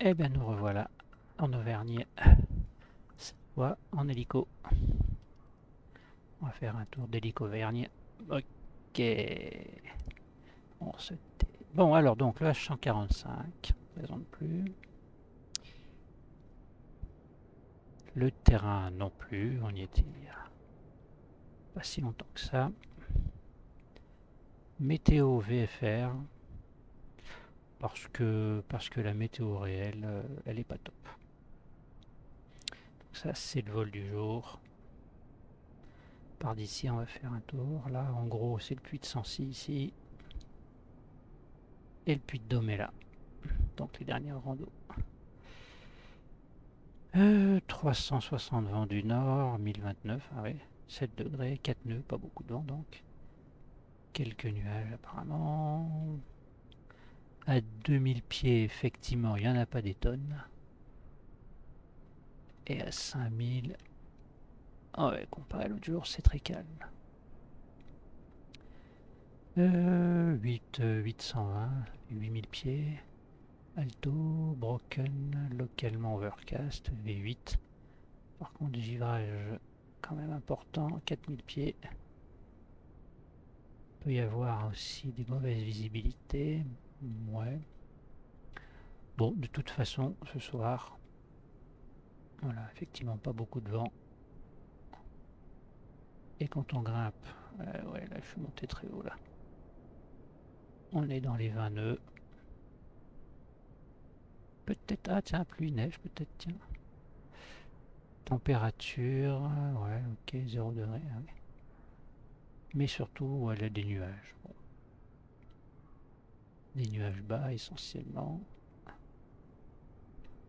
Eh bien nous revoilà en Auvergne, cette en hélico. On va faire un tour d'hélico Auvergne. Ok. On. Bon alors donc le H145, ne présente plus. Le terrain non plus, on y était il y a pas si longtemps que ça. Météo VFR, parce que, parce que la météo réelle, euh, elle est pas top. Donc ça, c'est le vol du jour. Par d'ici, on va faire un tour. Là, en gros, c'est le puits de Sancy ici. Et le puits de Dôme est là. Donc les dernières randos. Euh, 360 vent du nord, 1029, ah 7 degrés, 4 nœuds, pas beaucoup de vent donc. Quelques nuages apparemment. À 2000 pieds, effectivement, il n'y en a pas des tonnes. Et à 5000, oh ouais, comparé à l'autre jour, c'est très calme. Euh, 8, 820, 8000 pieds. Alto, broken, localement overcast, V8. Par contre, givrage quand même important, 4000 pieds. Il peut y avoir aussi des mauvaises visibilités, Ouais. Bon, de toute façon, ce soir, voilà, effectivement pas beaucoup de vent. Et quand on grimpe, euh, ouais, là je suis monté très haut là. On est dans les 20 nœuds. Peut-être, ah tiens, pluie, neige, peut-être, tiens. Température, ouais, ok, 0 degré, ah Mais surtout, ouais, a des nuages. Des nuages bas essentiellement.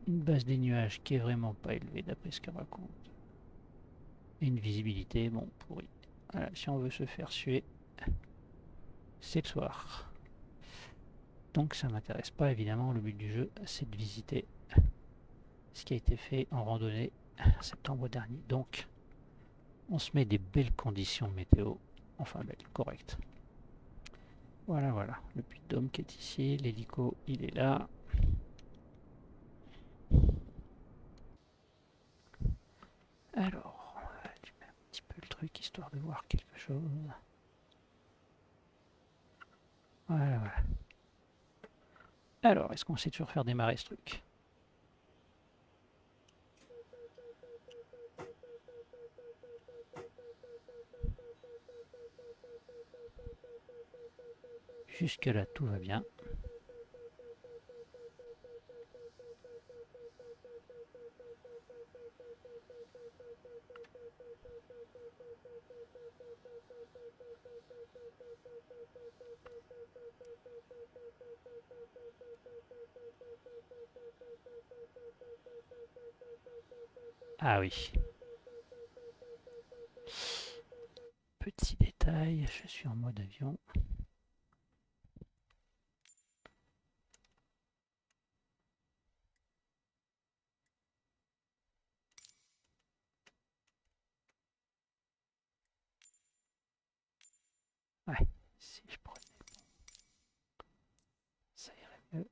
Une base des nuages qui est vraiment pas élevée d'après ce qu'elle raconte. Et une visibilité, bon, pourri. Voilà, si on veut se faire suer, c'est le soir. Donc ça m'intéresse pas évidemment, le but du jeu c'est de visiter ce qui a été fait en randonnée septembre dernier. Donc on se met des belles conditions météo, enfin belles, correctes. Voilà, voilà. Le puits de qui est ici. L'hélico, il est là. Alors, on va allumer un petit peu le truc histoire de voir quelque chose. Voilà, voilà. Alors, est-ce qu'on sait toujours faire démarrer ce truc? Jusque là, tout va bien. Ah oui. Petit détail, je suis en mode avion. Ouais, si je prenais ça irait mieux.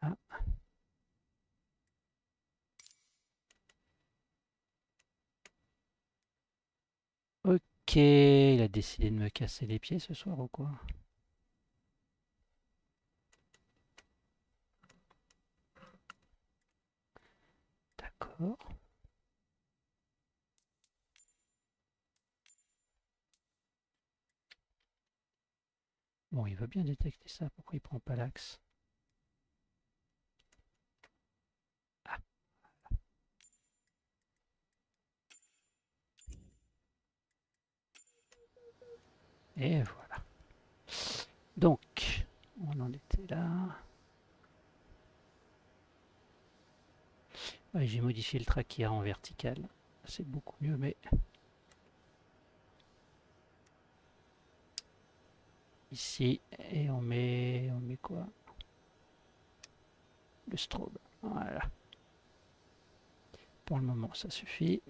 Voilà. Ok, il a décidé de me casser les pieds ce soir ou quoi? D'accord. Bon, il veut bien détecter ça, pourquoi il prend pas l'axe? Ah. Et voilà. Donc, on en était là. J'ai modifié le track en vertical. C'est beaucoup mieux, mais ici et on met on met quoi? Le strobe voilà. Pour le moment ça suffit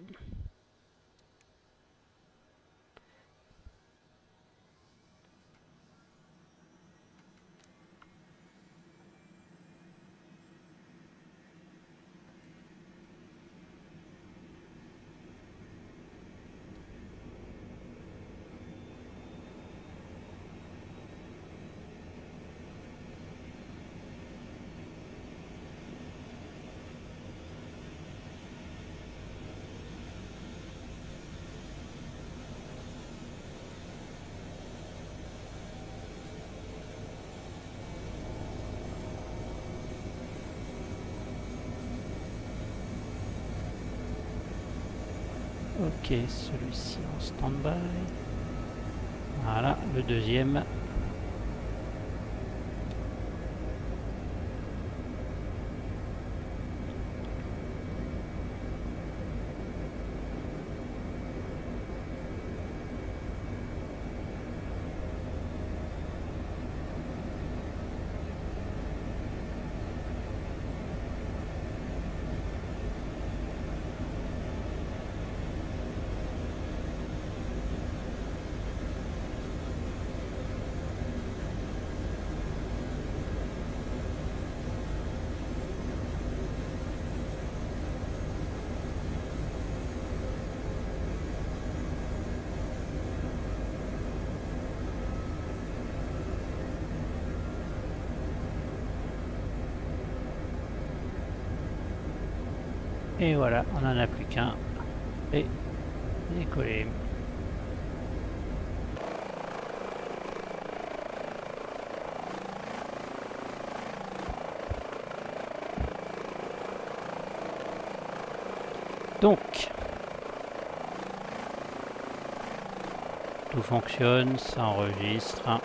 Ok, celui-ci en stand-by. Voilà, le deuxième. Et voilà, on n'en a plus qu'un. Et décoller. Donc, tout fonctionne, ça enregistre.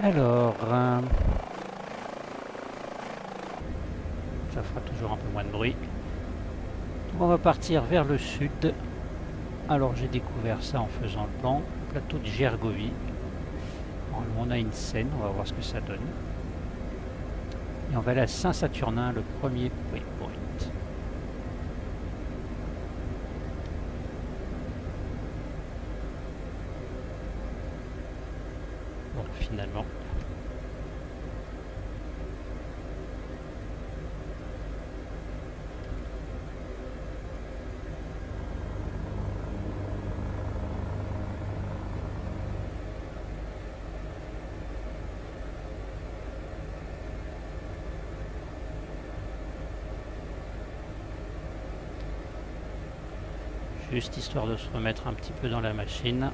Alors, ça fera toujours un peu moins de bruit. on va partir vers le sud. Alors j'ai découvert ça en faisant le plan. Plateau de Gergovie. On a une scène, on va voir ce que ça donne. Et on va aller à Saint-Saturnin, le premier point. Bon, finalement, histoire de se remettre un petit peu dans la machine.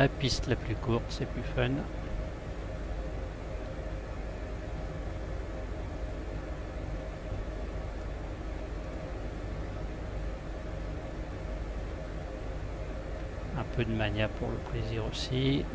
La piste la plus courte, c'est plus fun. Un peu de mania pour le plaisir aussi.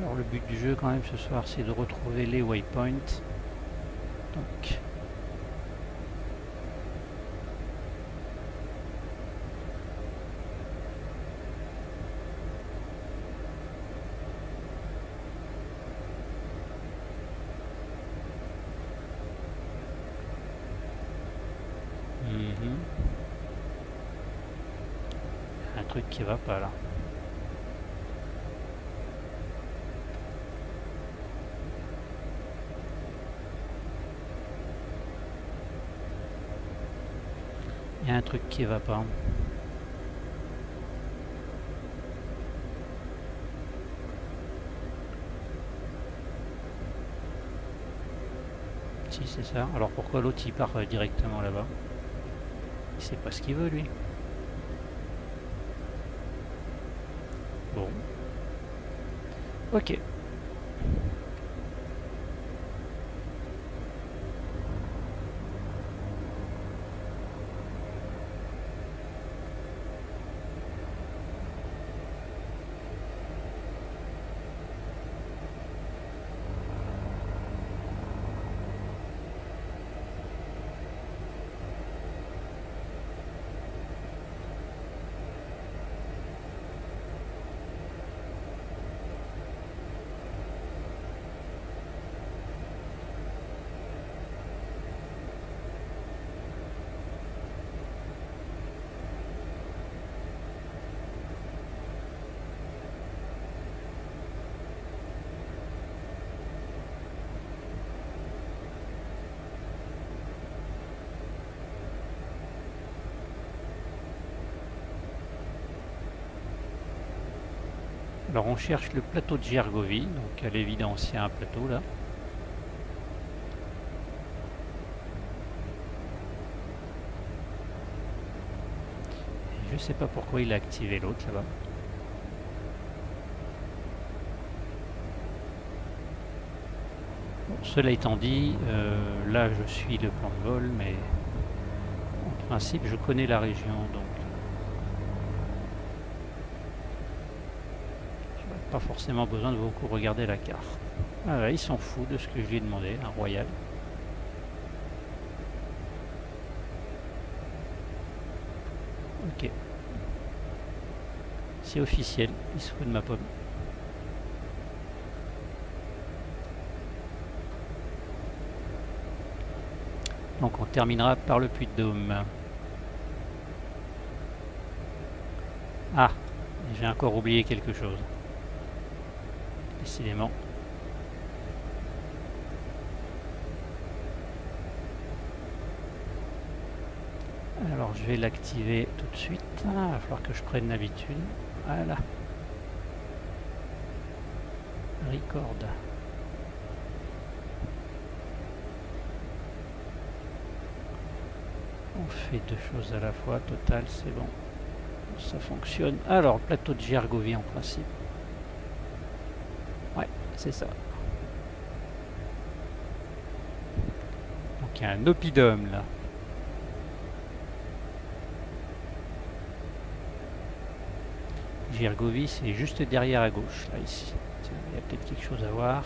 Alors le but du jeu quand même ce soir c'est de retrouver les waypoints. Donc qui va pas là. Il y a un truc va pas. Si c'est ça. Alors pourquoi l'autre il part euh, directement là-bas? Il sait pas ce qu'il veut lui. Ok. Cherche le plateau de Gergovie, donc à l'évidence il y a un plateau là. je sais pas pourquoi il a activé l'autre là-bas. cela étant dit, euh, là je suis le plan de vol, mais en principe je connais la région, donc pas forcément besoin de beaucoup regarder la carte. Ah il s'en fout de ce que je lui ai demandé, un royal. Ok. C'est officiel, il se fout de ma pomme. Donc on terminera par le puits de Dôme. Ah, j'ai encore oublié quelque chose décidément. Alors je vais l'activer tout de suite. Ah, il va falloir que je prenne l'habitude. Voilà. Record. On fait deux choses à la fois. Total, c'est bon. Ça fonctionne. Alors, plateau de Gergovie en principe c'est ça. Donc il y a un oppidum là. Gergovie, c'est juste derrière à gauche, là, ici. il y a peut-être quelque chose à voir.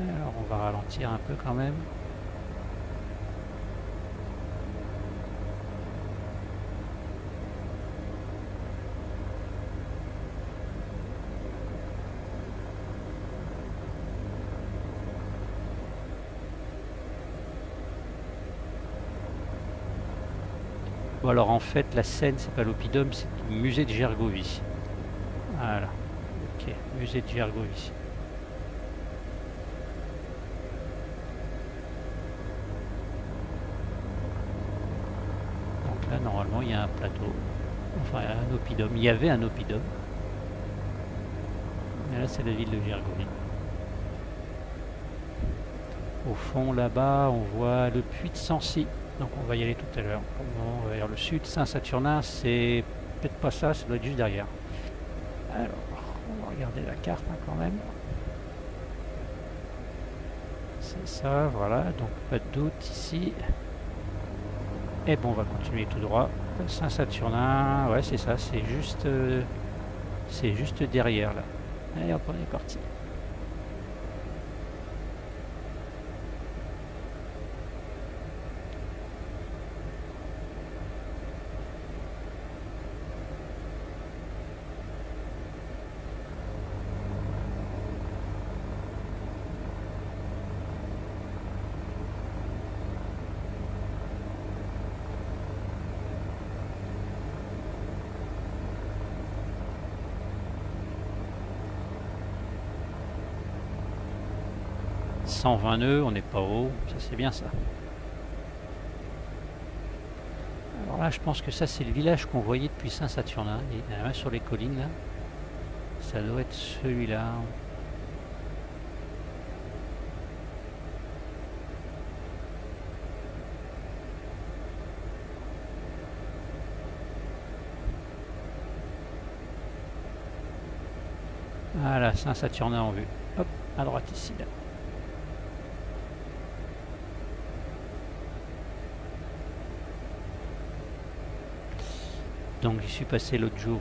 Alors, on va ralentir un peu quand même. alors en fait la scène c'est pas l'Opidum, c'est le musée de Gergovie. Voilà. Ok, musée de Gergovie. Donc là normalement il y a un plateau. Enfin un Opidum. Il y avait un Opidum. Mais là c'est la ville de Gergovie. Au fond là-bas on voit le puits de Sancy. Donc on va y aller tout à l'heure. vers le sud, Saint-Saturnin, c'est peut-être pas ça, ça doit être juste derrière. Alors, on va regarder la carte hein, quand même. C'est ça, voilà, donc pas de doute ici. Et bon, on va continuer tout droit. Saint-Saturnin, ouais c'est ça, c'est juste, euh, c'est juste derrière là. Allez on est parti. 120 nœuds, on n'est pas haut, ça c'est bien ça. Alors là je pense que ça c'est le village qu'on voyait depuis Saint-Saturnin, il y en a un sur les collines là. Ça doit être celui-là. Voilà, Saint-Saturnin en vue. Hop, à droite ici là. Donc j'y suis passé l'autre jour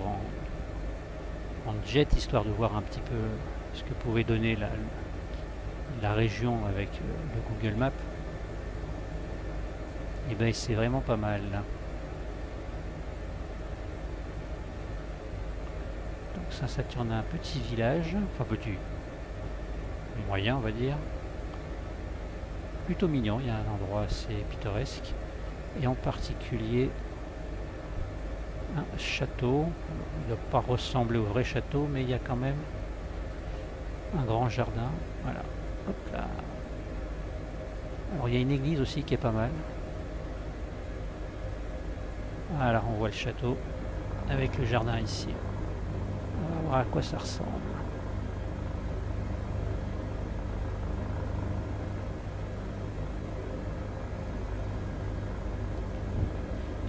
en, jet, histoire de voir un petit peu ce que pouvait donner la, région avec euh, le Google Maps. Et ben c'est vraiment pas mal. Donc ça tourne un petit village, enfin petit, moyen on va dire. Plutôt mignon, il y a un endroit assez pittoresque. Et en particulier un château. Il ne doit pas ressembler au vrai château, mais il y a quand même un grand jardin. Voilà. Alors il y a une église aussi qui est pas mal. Alors on voit le château avec le jardin ici. On va voir à quoi ça ressemble.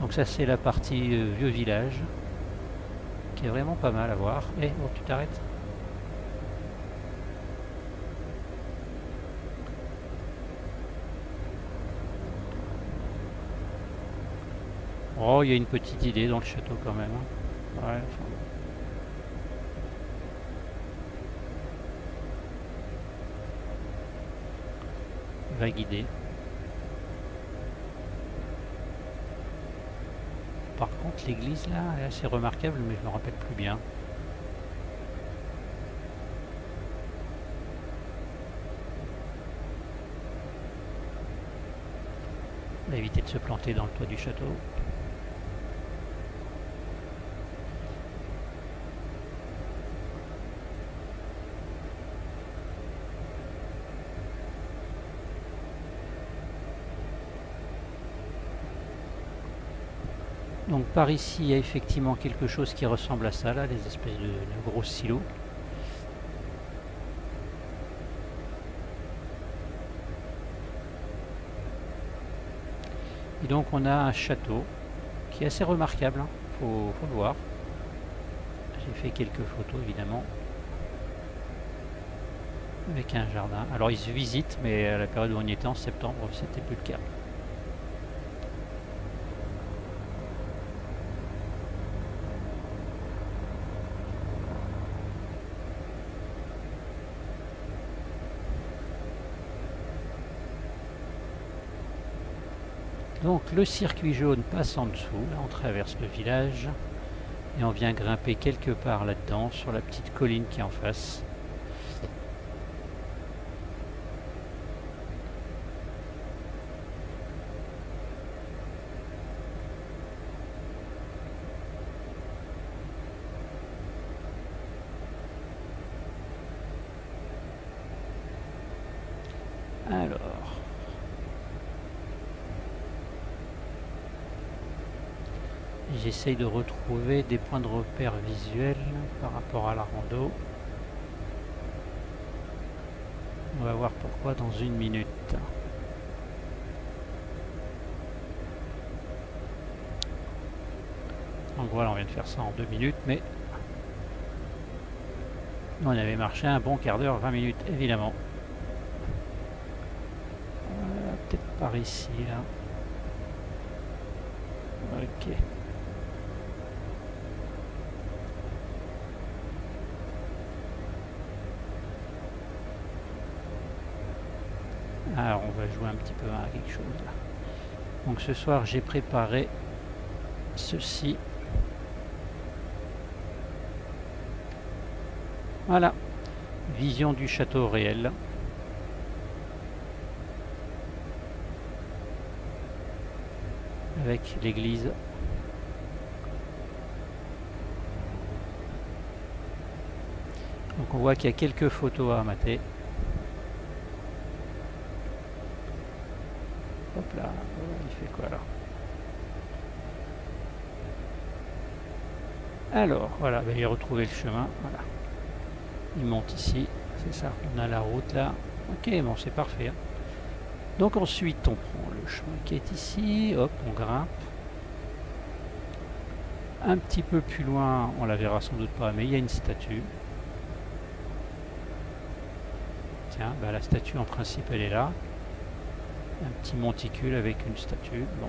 Donc ça c'est la partie euh, vieux village qui est vraiment pas mal à voir. Eh, oh, tu t'arrêtes Oh, il y a une petite idée dans le château quand même. Hein. Ouais, Vague idée. L'église là est assez remarquable, mais je me rappelle plus bien. On éviter de se planter dans le toit du château. Par ici, il y a effectivement quelque chose qui ressemble à ça, là, des espèces de, gros silos. Et donc on a un château qui est assez remarquable, hein. faut, faut le voir. J'ai fait quelques photos évidemment. Avec un jardin. Alors il se visite, mais à la période où on y était en septembre, c'était plus le cas. Donc le circuit jaune passe en dessous, là on traverse le village et on vient grimper quelque part là-dedans sur la petite colline qui est en face. J'essaye de retrouver des points de repère visuels par rapport à la rando. On va voir pourquoi dans une minute. Donc voilà, on vient de faire ça en deux minutes, mais on avait marché un bon quart d'heure, 20 minutes, évidemment. Peut-être par ici, là. Ok. Alors on va un petit peu à quelque chose. Donc ce soir j'ai préparé ceci. Voilà. Vision du château réel. Avec l'église. Donc on voit qu'il y a quelques photos à mater. Hop là, quoi là Alors, voilà, ben, il a retrouvé le chemin. Voilà. Il monte ici, c'est ça. On a la route là. Ok, bon, c'est parfait. Hein. Donc ensuite, on prend le chemin qui est ici. Hop, on grimpe. Un petit peu plus loin, on la verra sans doute pas, mais il y a une statue. Tiens, ben, la statue en principe elle est là. Un petit monticule avec une statue. Bon,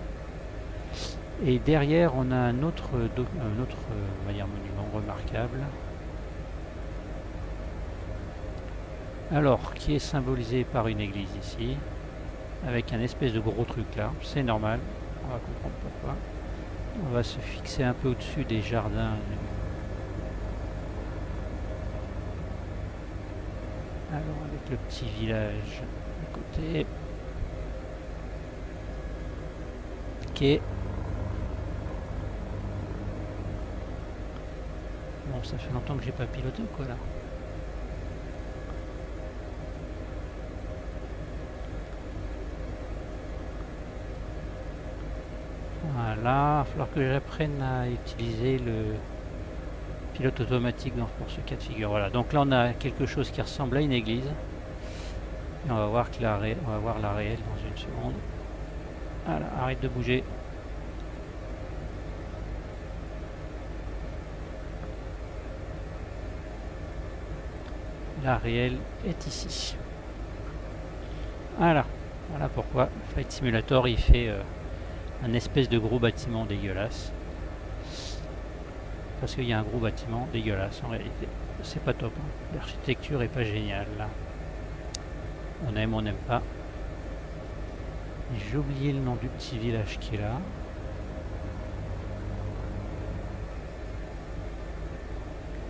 et derrière, on a un autre, un euh, monument remarquable. Alors, qui est symbolisé par une église ici, avec un espèce de gros truc là. C'est normal, on va comprendre pourquoi. On va se fixer un peu au-dessus des jardins. Alors, avec le petit village à côté. Ok. ça fait longtemps que j'ai pas piloté quoi là. Voilà, il va falloir que j'apprenne à utiliser le pilote automatique pour ce cas de figure. Voilà, donc là on a quelque chose qui ressemble à une église. Et on va voir que la, on va voir la réelle dans une seconde. Voilà, arrête de bouger. la réelle est ici. Voilà, voilà pourquoi Flight Simulator il fait euh, un espèce de gros bâtiment dégueulasse. Parce qu'il y a un gros bâtiment dégueulasse en réalité. C'est pas top. Hein. L'architecture est pas géniale là. On aime, on n'aime pas. J'ai oublié le nom du petit village qui est là.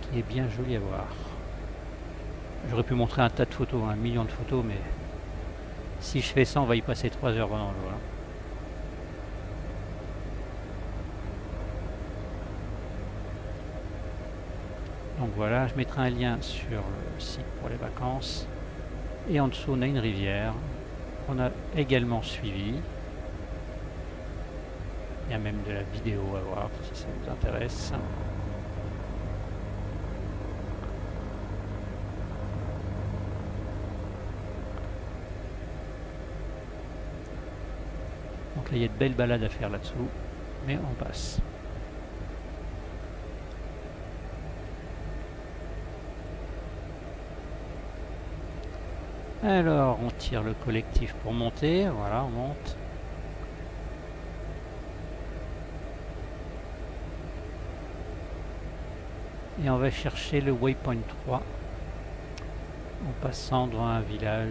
Qui est bien joli à voir. J'aurais pu montrer un tas de photos, un million de photos, mais si je fais ça, on va y passer 3 heures pendant le vol. Donc voilà, je mettrai un lien sur le site pour les vacances. Et en dessous, on a une rivière. On a également suivi. Il y a même de la vidéo à voir si ça vous intéresse. il y a de belles balades à faire là-dessous, mais on passe. Alors, on tire le collectif pour monter. Voilà, on monte. Et on va chercher le waypoint 3 en passant devant un village.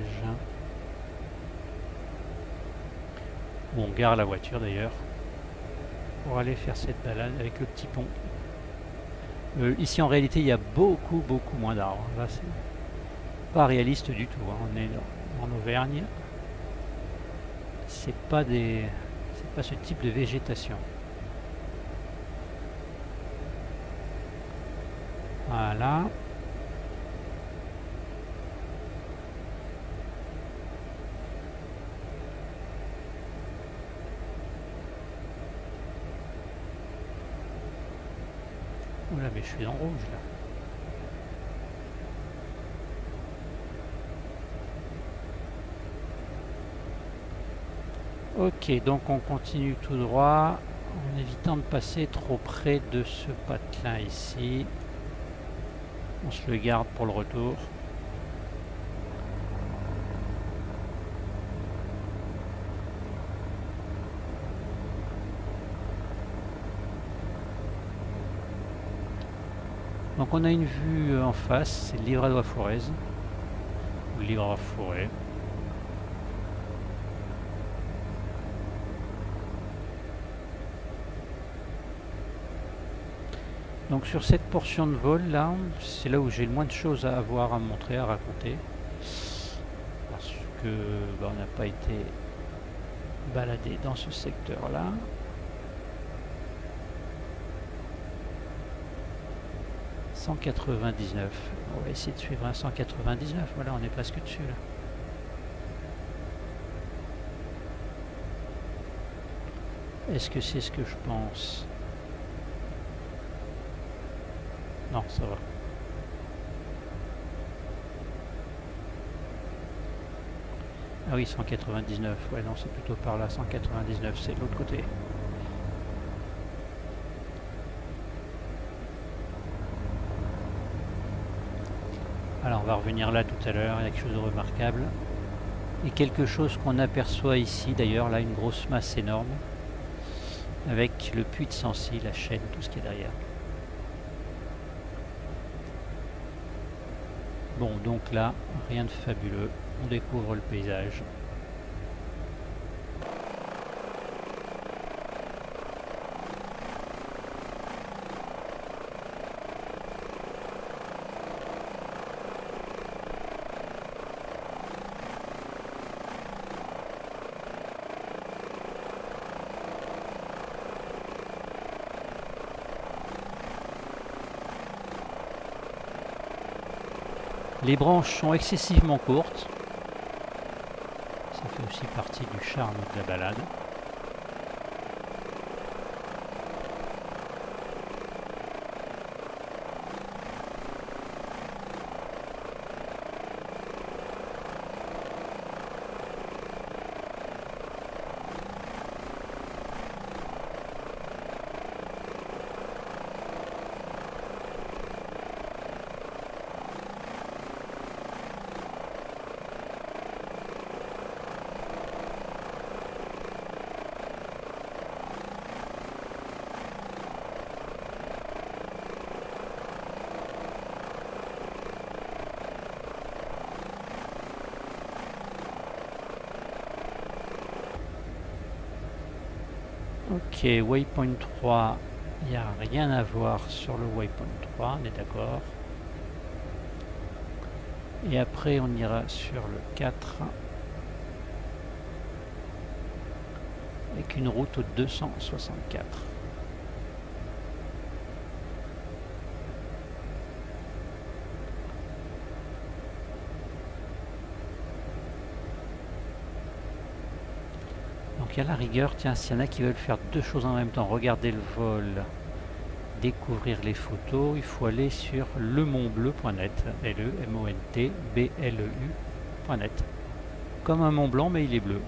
où on gare la voiture d'ailleurs, pour aller faire cette balade avec le petit pont. Euh, ici en réalité il y a beaucoup beaucoup moins d'arbres. Pas réaliste du tout. Hein. On est en Auvergne. C'est pas des. C'est pas ce type de végétation. Voilà. mais je suis en rouge là. Ok, donc on continue tout droit en évitant de passer trop près de ce patelin ici. On se le garde pour le retour. Donc on a une vue euh, en face, c'est le livre à Forez, ou livre Donc sur cette portion de vol là, c'est là où j'ai le moins de choses à avoir à montrer, à raconter. Parce que bah, on n'a pas été baladé dans ce secteur là. « 199. On va essayer de suivre un 199. Voilà, on est presque dessus là. Est-ce que c'est ce que je pense? Non, ça va. Ah oui, 199. Ouais, non, c'est plutôt par là. 199, c'est de l'autre côté. Alors, on va revenir là tout à l'heure. Il y a quelque chose de remarquable. Et quelque chose qu'on aperçoit ici, d'ailleurs, là, une grosse masse énorme avec le puits de Sancy, la chaîne, tout ce qui est derrière. Bon, donc là, rien de fabuleux. On découvre le paysage. Les branches sont excessivement courtes. Ça fait aussi partie du charme de la balade. Ok, waypoint 3, il n'y a rien à voir sur le waypoint 3, on est d'accord. Et après, on ira sur le 4. Avec une route 264. Donc à la rigueur, tiens, s'il y en a qui veulent faire deux choses en même temps, regarder le vol, découvrir les photos, il faut aller sur lemontbleu.net, l e m o n t b l -E u.net. Comme un mont blanc, mais il est bleu.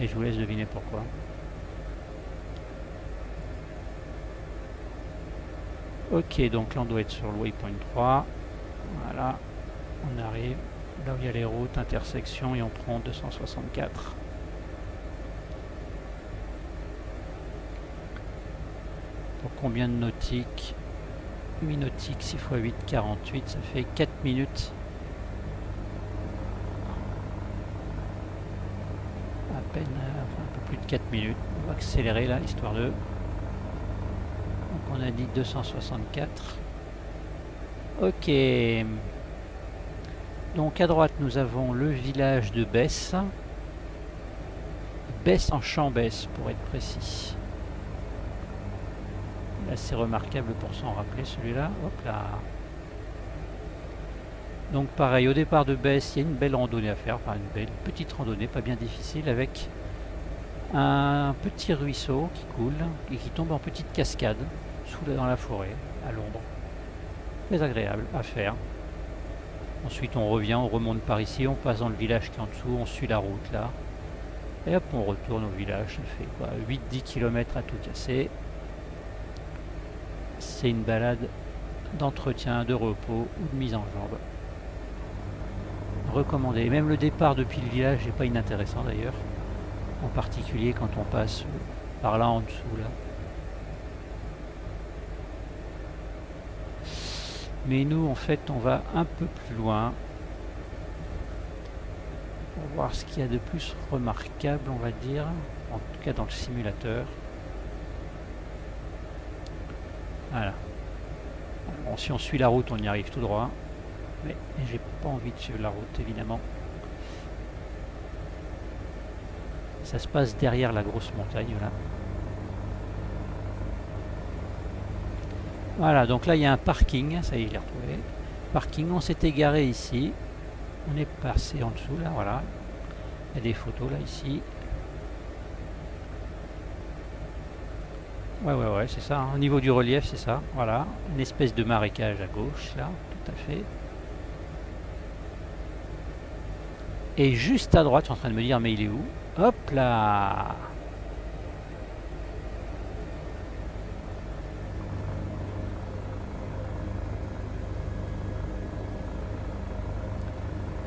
Et je vous laisse deviner pourquoi. Ok, donc là on doit être sur le waypoint 3. Voilà, on arrive. Il y a les routes, intersections, et on prend 264. Pour combien de nautiques? 8 nautiques, 6 x 8, 48, ça fait 4 minutes. À peine, un peu plus de 4 minutes. On va accélérer là, histoire de... Donc on a dit 264. Ok. Donc à droite nous avons le village de Besse. Besse en Chambesse pour être précis. C'est remarquable pour s'en rappeler celui-là. Hop là. Donc pareil, au départ de Besse, il y a une belle randonnée à faire, enfin une belle petite randonnée, pas bien difficile, avec un petit ruisseau qui coule et qui tombe en petite cascade sous dans la forêt, à l'ombre. Très agréable à faire. Ensuite on revient, on remonte par ici, on passe dans le village qui est en dessous, on suit la route là. Et hop, on retourne au village, ça fait 8-10 km à tout casser. C'est une balade d'entretien, de repos ou de mise en jambe. Recommandé. Même le départ depuis le village n'est pas inintéressant d'ailleurs. En particulier quand on passe par là en dessous là. Mais nous, en fait, on va un peu plus loin pour voir ce qu'il y a de plus remarquable, on va dire, en tout cas dans le simulateur. Voilà. Bon, si on suit la route, on y arrive tout droit. Mais j'ai pas envie de suivre la route, évidemment. Ça se passe derrière la grosse montagne, là. Voilà, donc là, il y a un parking. Ça y est, je l'ai retrouvé. Parking, on s'est égaré ici. On est passé en dessous, là, voilà. Il y a des photos, là, ici. Ouais, ouais, ouais, c'est ça. Hein. Au niveau du relief, c'est ça. Voilà. Une espèce de marécage à gauche, là. Tout à fait. Et juste à droite, je suis en train de me dire, mais il est où? Hop là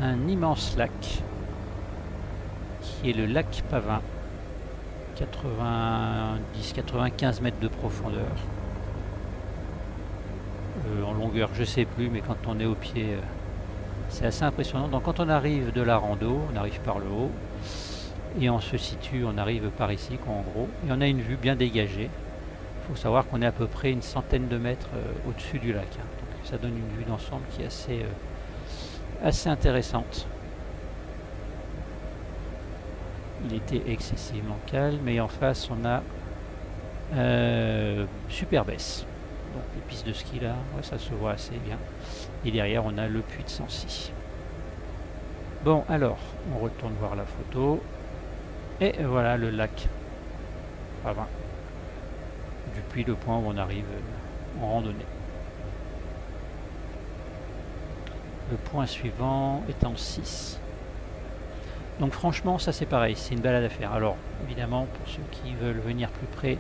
Un immense lac qui est le lac Pavin. 90-95 mètres de profondeur. Euh, en longueur, je sais plus, mais quand on est au pied, euh, c'est assez impressionnant. Donc quand on arrive de la rando, on arrive par le haut, et on se situe, on arrive par ici, en gros, et on a une vue bien dégagée. Il faut savoir qu'on est à peu près une centaine de mètres euh, au-dessus du lac. Hein. Donc ça donne une vue d'ensemble qui est assez, assez intéressante. il était excessivement calme et en face on a euh, Super Baisse donc les pistes de ski là ça se voit assez bien. Et derrière on a le puits de Sancy. Bon alors on retourne voir la photo. Et voilà le lac. Enfin, depuis le point où on arrive en randonnée le point suivant est en 6 donc franchement, ça c'est pareil, c'est une balade à faire. Alors, évidemment, pour ceux qui veulent venir plus près,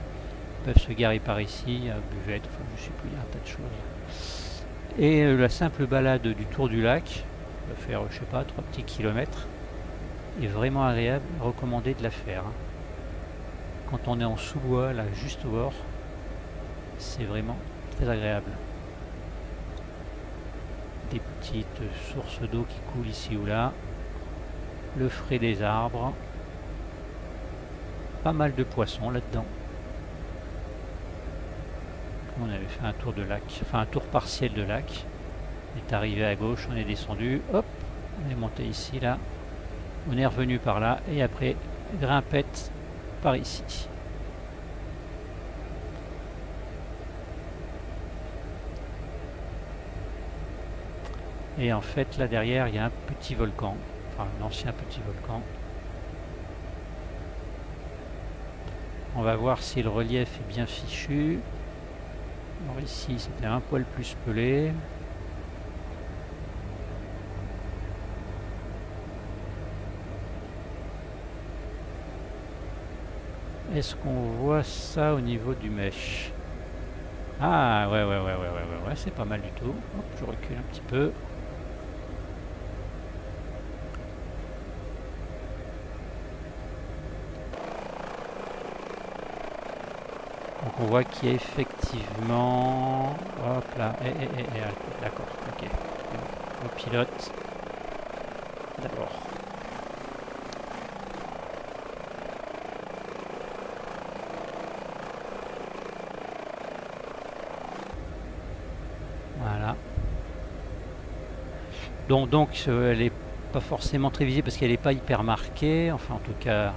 peuvent se garer par ici, buvette, enfin je sais plus, il y a un tas de choses. Et euh, la simple balade du tour du lac, va faire, je sais pas, 3 petits kilomètres, est vraiment agréable, recommandé de la faire. Hein. Quand on est en sous-bois, là, juste au bord, c'est vraiment très agréable. Petites sources d'eau qui coulent ici ou là, le frais des arbres. Pas mal de poissons là-dedans. On avait fait un tour de lac, enfin un tour partiel de lac. On est arrivé à gauche, on est descendu, hop, on est monté ici, là. On est revenu par là, et après, grimpette par ici. Et en fait, là derrière, il y a un petit volcan un ancien petit volcan. On va voir si le relief est bien fichu. Alors ici, c'était un poil plus pelé. Est-ce qu'on voit ça au niveau du mèche? Ah, ouais, ouais, ouais, ouais, ouais, ouais, ouais c'est pas mal du tout. je recule un petit peu. On voit qu'il y a effectivement... Hop là, eh, eh, eh, d'accord, ok. On pilote d'abord. Voilà. Donc, donc elle n'est pas forcément très visible parce qu'elle n'est pas hyper marquée, enfin en tout cas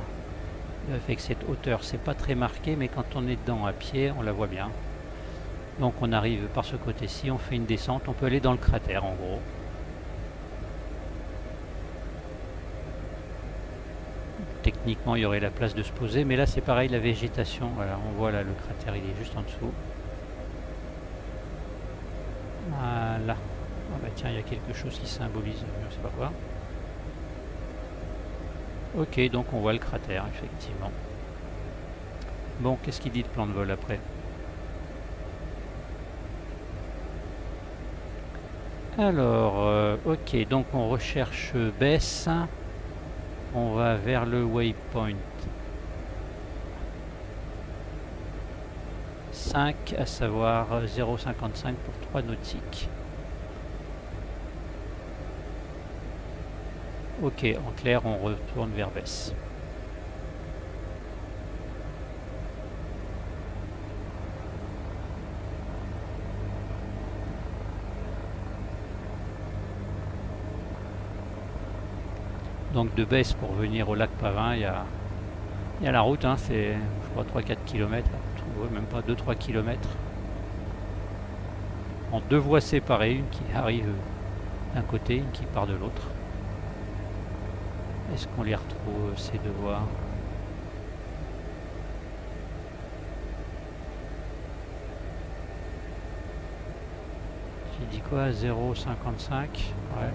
avec cette hauteur. C'est pas très marqué mais quand on est dedans à pied on la voit bien. Donc on arrive par ce côté-ci on fait une descente on peut aller dans le cratère en gros. Techniquement il y aurait la place de se poser mais là c'est pareil la végétation. Voilà on voit là le cratère il est juste en dessous. Voilà. Ah bah tiens il y a quelque chose qui symbolise je sais pas quoi Ok, donc on voit le cratère, effectivement. Bon, qu'est-ce qu'il dit de plan de vol après? Alors, euh, ok, donc on recherche baisse. On va vers le waypoint. 5, à savoir 0,55 pour 3 nautiques. Ok, en clair, on retourne vers Bess. Donc de Besse pour venir au lac Pavin, il y a, la route, hein, c'est je crois 3-4 km, même pas 2-3 km. En deux voies séparées, une qui arrive d'un côté, une qui part de l'autre. Est-ce qu'on les retrouve ces deux voies J'ai dit quoi? 0,55 Ouais.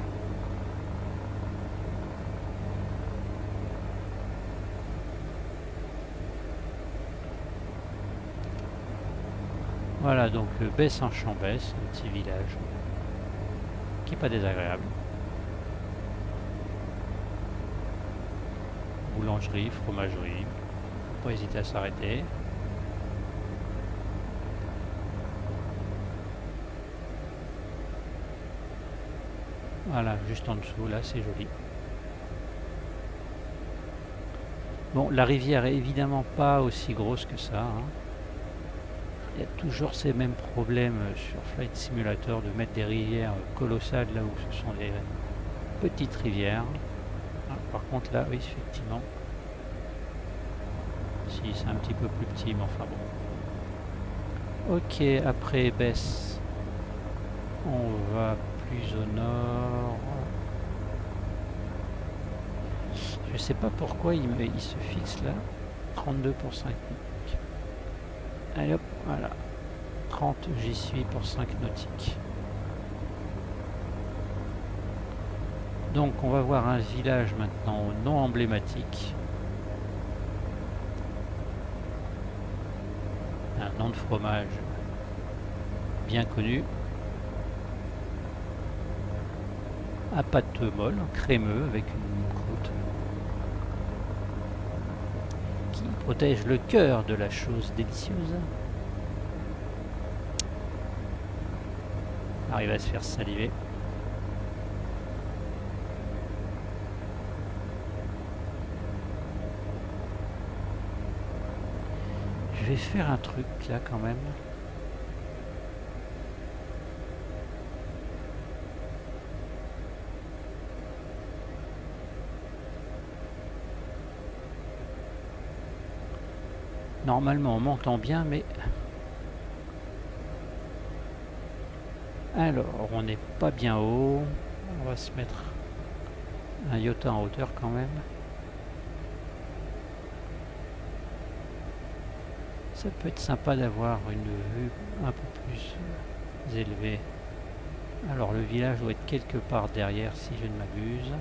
Voilà, donc euh, baisse en Chambès, un petit village qui n'est pas désagréable. Boulangerie, fromagerie, pas hésiter à s'arrêter. Voilà, juste en dessous, là, c'est joli. Bon, la rivière est évidemment pas aussi grosse que ça. Hein. Il y a toujours ces mêmes problèmes sur Flight Simulator de mettre des rivières colossales là où ce sont des petites rivières. Par contre là, oui, effectivement. Si, c'est un petit peu plus petit, mais enfin bon. Ok, après baisse, on va plus au nord. Je sais pas pourquoi il, il se fixe là. 32 pour 5 Allez hop, voilà. 30, j'y suis pour 5 nautiques. Donc on va voir un village maintenant non emblématique. Un nom de fromage bien connu. À pâte molle, crémeux avec une croûte qui protège le cœur de la chose délicieuse. Arrive à se faire saliver. Faire un truc là quand même. Normalement, on m'entend bien, mais... Alors, on n'est pas bien haut. On va se mettre un iota en hauteur quand même. Ça peut être sympa d'avoir une vue un peu plus élevée. Alors, le village doit être quelque part derrière si je ne m'abuse.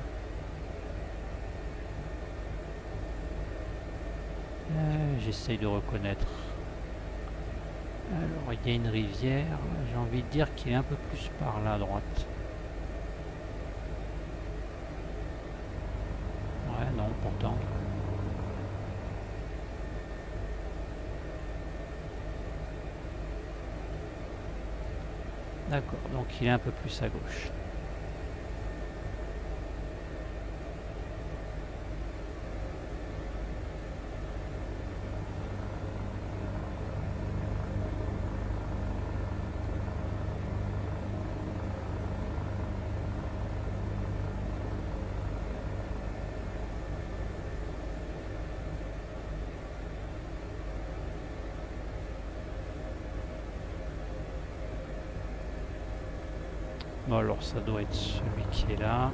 Euh, j'essaye de reconnaître. Alors, il y a une rivière. J'ai envie de dire qu'il est un peu plus par là à droite. Ouais, non, pourtant. D'accord, donc il est un peu plus à gauche. Bon alors ça doit être celui qui est là.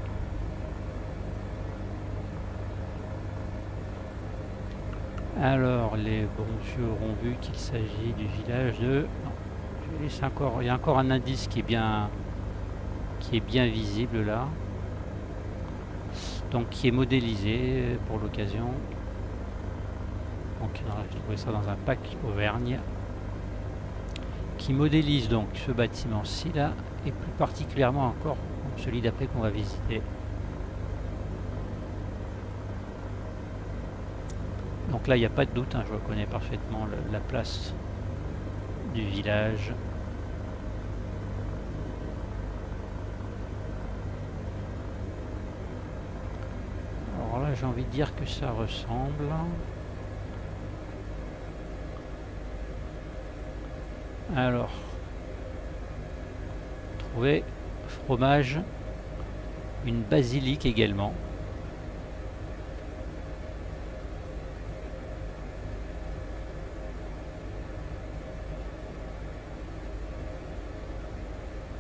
Alors les bons yeux auront vu qu'il s'agit du village de... Non. Il y a encore un indice qui est bien qui est bien visible là. Donc qui est modélisé pour l'occasion. Donc j'ai trouvé ça dans un pack Auvergne. Qui modélise donc ce bâtiment-ci là et plus particulièrement encore celui d'après qu'on va visiter. Donc là, il n'y a pas de doute, hein, je reconnais parfaitement la place du village. Alors là, j'ai envie de dire que ça ressemble. Alors, fromage, une basilic également.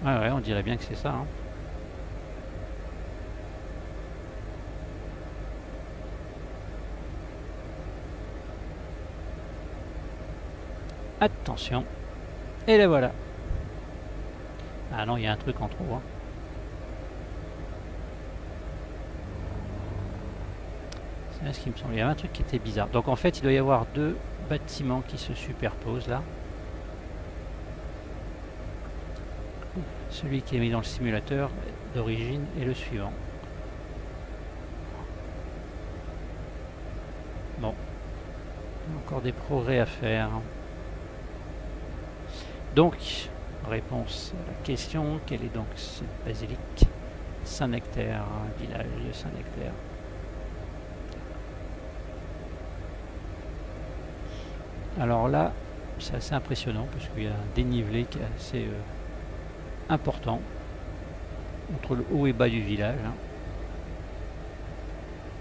Ouais, on dirait bien que c'est ça. Hein. Attention. Et la voilà. Ah non, il y a un truc en trop. Hein. C'est ce qui me semble. Il y avait un truc qui était bizarre. Donc en fait, il doit y avoir deux bâtiments qui se superposent là. Celui qui est mis dans le simulateur d'origine est le suivant. Bon. Encore des progrès à faire. Donc, réponse à la question, quelle est donc cette basilique Saint-Nectaire, village de Saint-Nectaire. Alors là, c'est assez impressionnant parce qu'il y a un dénivelé qui est assez euh, important entre le haut et bas du village. Hein.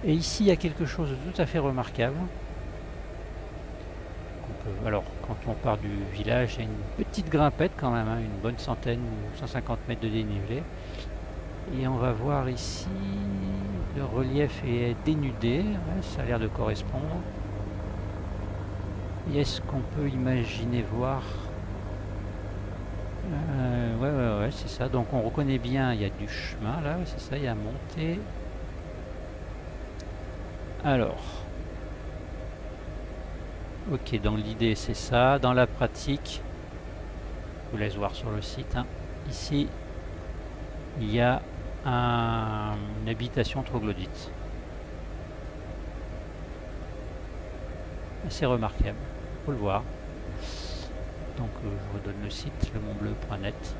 Et ici, il y a quelque chose de tout à fait remarquable alors, quand on part du village, il y a une petite grimpette quand même, hein, une bonne centaine ou 150 mètres de dénivelé. Et on va voir ici, le relief est dénudé, ça a l'air de correspondre. Et est-ce qu'on peut imaginer voir euh, Ouais, ouais, ouais, c'est ça. Donc on reconnaît bien, il y a du chemin là, c'est ça, il y a monté. Alors, Ok, dans l'idée c'est ça. Dans la pratique, je vous laisse voir sur le site. Hein. Ici, il y a une habitation troglodyte. Assez remarquable, faut le voir. Donc euh, je vous donne le site, lemontbleu.net.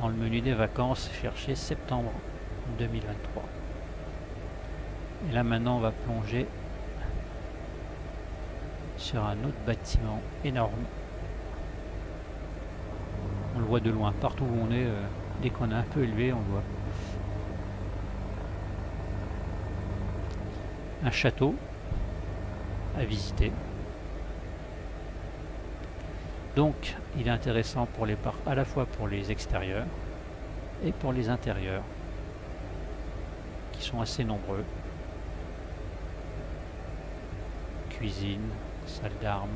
Dans le menu des vacances, cherchez septembre 2023. Et là maintenant on va plonger sur un autre bâtiment énorme. On le voit de loin, partout où on est, euh, dès qu'on est un peu élevé, on le voit. Un château à visiter. Donc, il est intéressant pour les à la fois pour les extérieurs et pour les intérieurs, qui sont assez nombreux. Cuisine, salle d'armes,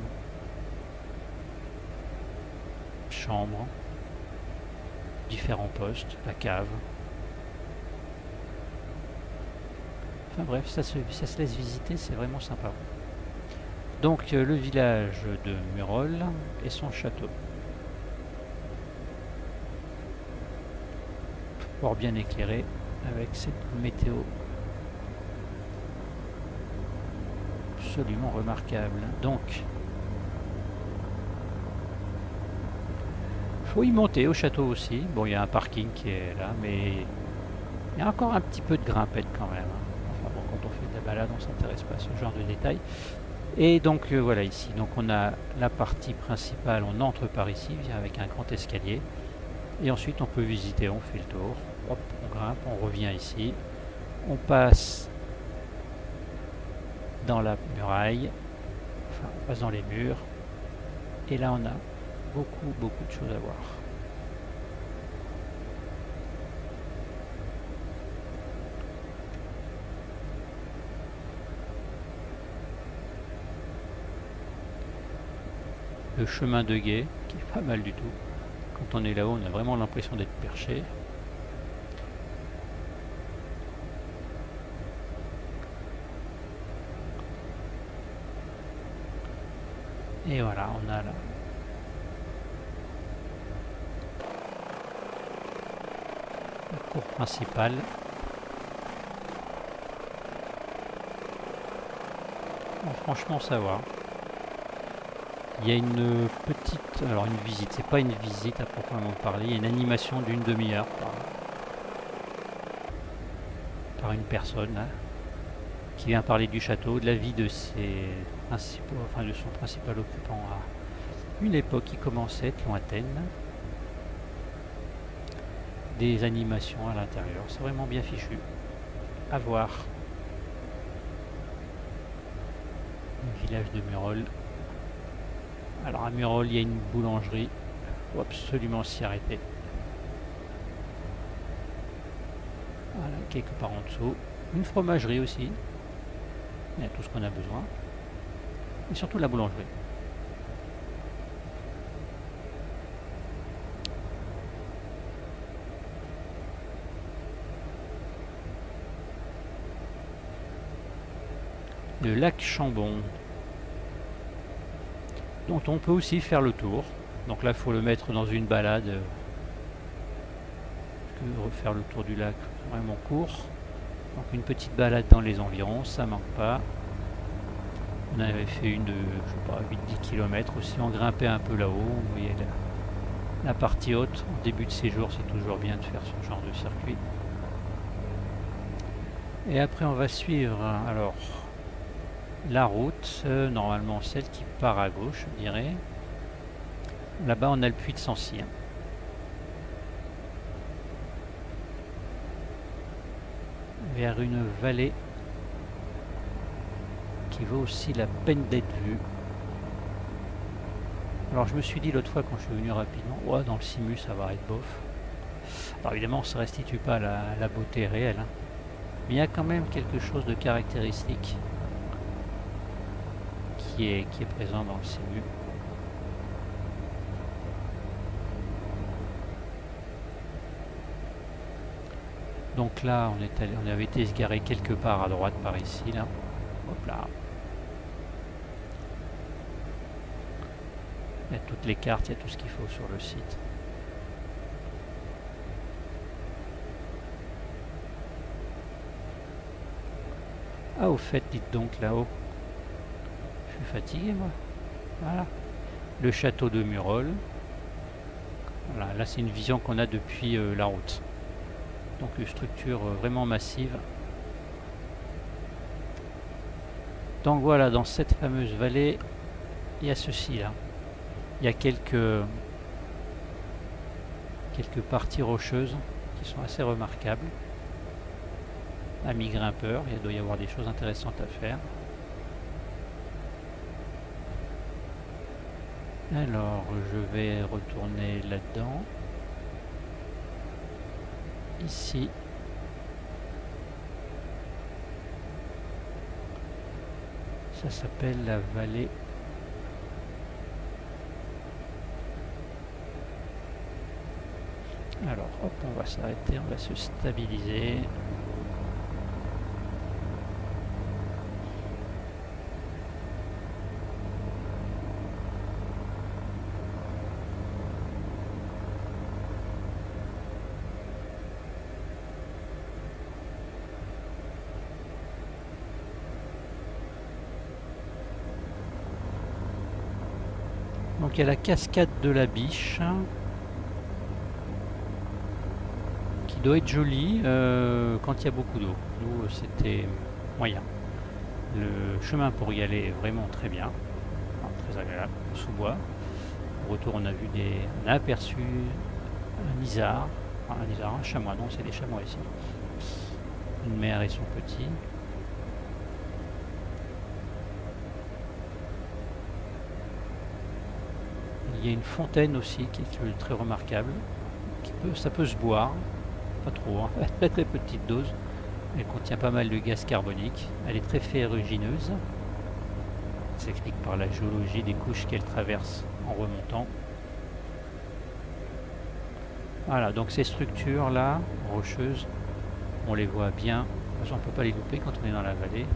chambre, différents postes, la cave. Enfin bref, ça se, laisse visiter, c'est vraiment sympa. Donc euh, le village de Murol et son château. Fort bien éclairé avec cette météo absolument remarquable. Donc, faut y monter au château aussi. Bon, il y a un parking qui est là, mais il y a encore un petit peu de grimpette quand même. Hein. Enfin bon, quand on fait de la balade, on s'intéresse pas à ce genre de détails. Et donc euh, voilà ici, donc on a la partie principale, on entre par ici, vient avec un grand escalier. Et ensuite on peut visiter, on fait le tour, hop, on grimpe, on revient ici. On passe dans la muraille, enfin on dans les murs, et là on a beaucoup beaucoup de choses à voir. Le chemin de guet, qui est pas mal du tout. Quand on est là-haut, on a vraiment l'impression d'être perché. Et voilà, on a la, cour principale. franchement, ça va. Il y a une petite, alors une visite, c'est pas une visite à proprement parler, il y a une animation d'une demi-heure par, une personne qui vient parler du château, de la vie de ses principaux, enfin de son principal occupant à une époque qui commençait à être lointaine. Des animations à l'intérieur, c'est vraiment bien fichu. À voir. Village de Murol. Alors à Murol, il y a une boulangerie faut absolument s'y arrêter. Voilà, quelque part en dessous. Une fromagerie aussi. Il y a tout ce qu'on a besoin. Et surtout la boulangerie. Le lac Chambon. Dont on peut aussi faire le tour. Donc là, il faut le mettre dans une balade. que refaire le tour du lac vraiment court. Donc une petite balade dans les environs, ça manque pas. On avait fait une de, je sais pas, 8-10 km aussi. On grimpait un peu là-haut. Vous voyez la, la partie haute. En début de séjour, c'est toujours bien de faire ce genre de circuit. Et après, on va suivre alors la route, euh, normalement celle qui part à gauche, je dirais. Là-bas, on a le puits de Sancy. hein. Une vallée qui vaut aussi la peine d'être vue. Alors je me suis dit l'autre fois quand je suis venu rapidement, ouais dans le simu ça va être bof. Alors évidemment ça ne restitue pas la, la beauté réelle. hein. Mais il y a quand même quelque chose de caractéristique qui est, qui est présent dans le simu. Donc là, on, avait été se garer quelque part à droite par ici, là. Hop là. Il y a toutes les cartes, il y a tout ce qu'il faut sur le site. Ah, au fait, dites donc là-haut. Je suis fatigué, moi. Voilà. Le château de Murol. Voilà, là, c'est une vision qu'on a depuis euh, la route. Donc une structure euh, vraiment massive. Donc voilà, dans cette fameuse vallée, il y a ceci là. Il y a quelques, quelques parties rocheuses qui sont assez remarquables. Amis grimpeurs, il doit y avoir des choses intéressantes à faire. Alors, je vais retourner là-dedans ici. Ça s'appelle la vallée. Alors, hop, on va s'arrêter, on va se stabiliser. Donc il y a la cascade de la biche qui doit être jolie euh, quand il y a beaucoup d'eau. Nous euh, c'était moyen. Le chemin pour y aller est vraiment très bien, très agréable, sous bois. Au retour on a vu des. on a aperçu un isard, enfin, un un chamois, non c'est des chamois ici. Une mère et son petit. Il y a une fontaine aussi qui est très remarquable. Ça peut se boire, pas trop, hein, très très petite dose. Elle contient pas mal de gaz carbonique. Elle est très ferrugineuse. Ça s'explique par la géologie des couches qu'elle traverse en remontant. Voilà, donc ces structures là, rocheuses, on les voit bien. De toute façon, on ne peut pas les louper quand on est dans la vallée.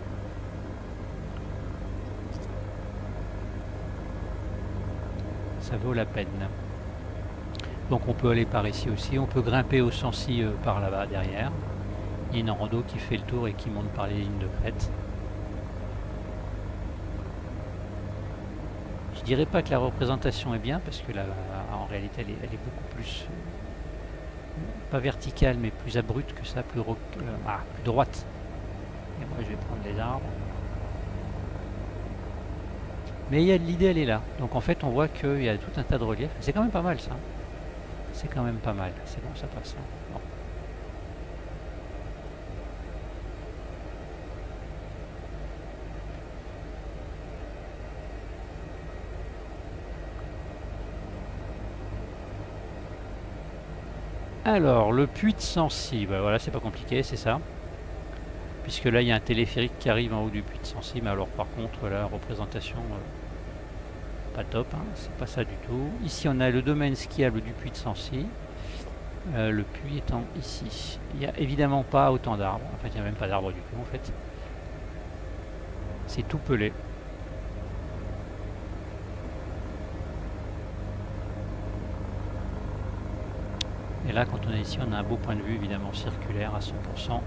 Ça vaut la peine. Donc on peut aller par ici aussi, on peut grimper au Sancy euh, par là-bas derrière. Il y a une rando qui fait le tour et qui monte par les lignes de crête. Je dirais pas que la représentation est bien parce que là, en réalité elle est, beaucoup plus euh, pas verticale mais plus abrupte que ça, euh, ah, plus droite. Et moi je vais prendre les arbres. Mais l'idée, elle est là. Donc en fait, on voit qu'il y a tout un tas de reliefs. C'est quand même pas mal ça. C'est quand même pas mal. C'est bon, ça passe. hein. Alors, le puits de Sancy, bah voilà, c'est pas compliqué, c'est ça. Puisque là, il y a un téléphérique qui arrive en haut du puits de Sancy, mais alors par contre, la représentation, euh, pas top, hein, c'est pas ça du tout. Ici, on a le domaine skiable du puits de Sancy. Euh, le puits étant ici. Il n'y a évidemment pas autant d'arbres. En fait, il n'y a même pas d'arbres du tout, en fait. C'est tout pelé. Et là, quand on est ici, on a un beau point de vue, évidemment, circulaire à 100%.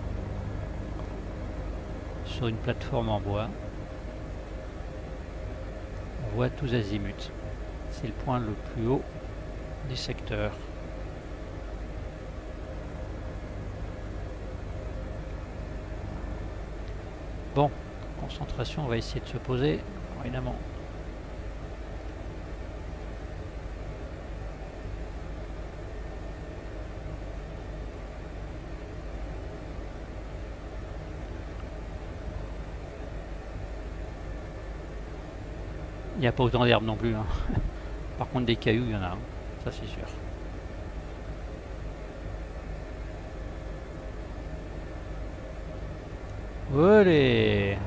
Une plateforme en bois. On voit tous azimuts. C'est le point le plus haut du secteur. Bon, concentration, on va essayer de se poser, évidemment. Il n'y a pas autant d'herbes non plus. Hein. Par contre, des cailloux, il y en a. Hein. Ça, c'est sûr. Allez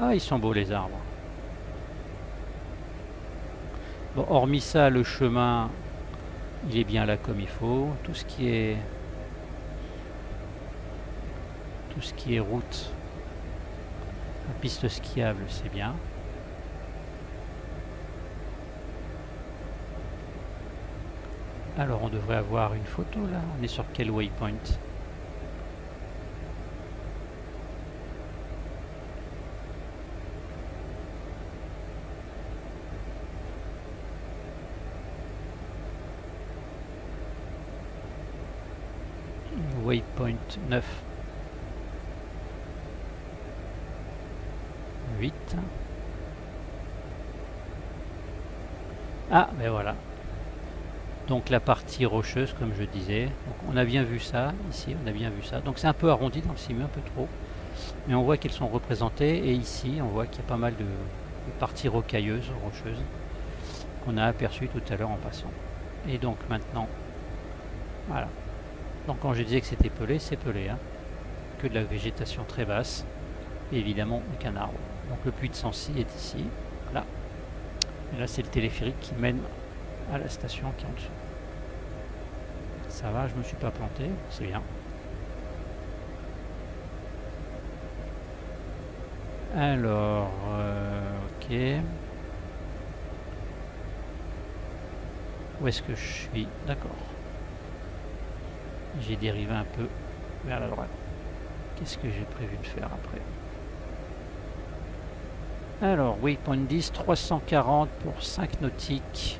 Ah, ils sont beaux les arbres. Bon, hormis ça, le chemin, il est bien là comme il faut. Tout ce qui est... Tout ce qui est route, piste skiable, c'est bien. Alors on devrait avoir une photo là. On est sur quel waypoint? Waypoint 9. 8. Ah, ben voilà. Donc la partie rocheuse, comme je disais. on a bien vu ça, ici, on a bien vu ça. Donc c'est un peu arrondi dans le simu, un peu trop. Mais on voit qu'elles sont représentées. Et ici, on voit qu'il y a pas mal de, parties rocailleuses, rocheuses, qu'on a aperçues tout à l'heure en passant. Et donc maintenant, voilà. Donc quand je disais que c'était pelé, c'est pelé. Hein. Que de la végétation très basse. Et évidemment, aucun arbre. Donc le puits de Sancy est ici. Là. Et là, c'est le téléphérique qui mène à la station qui est en dessous. Ça va, je me suis pas planté, c'est bien. Alors, euh, ok. Où est-ce que je suis? D'accord. J'ai dérivé un peu vers la droite. Qu'est-ce que j'ai prévu de faire après? Alors, waypoint 10, 340 pour 5 nautiques.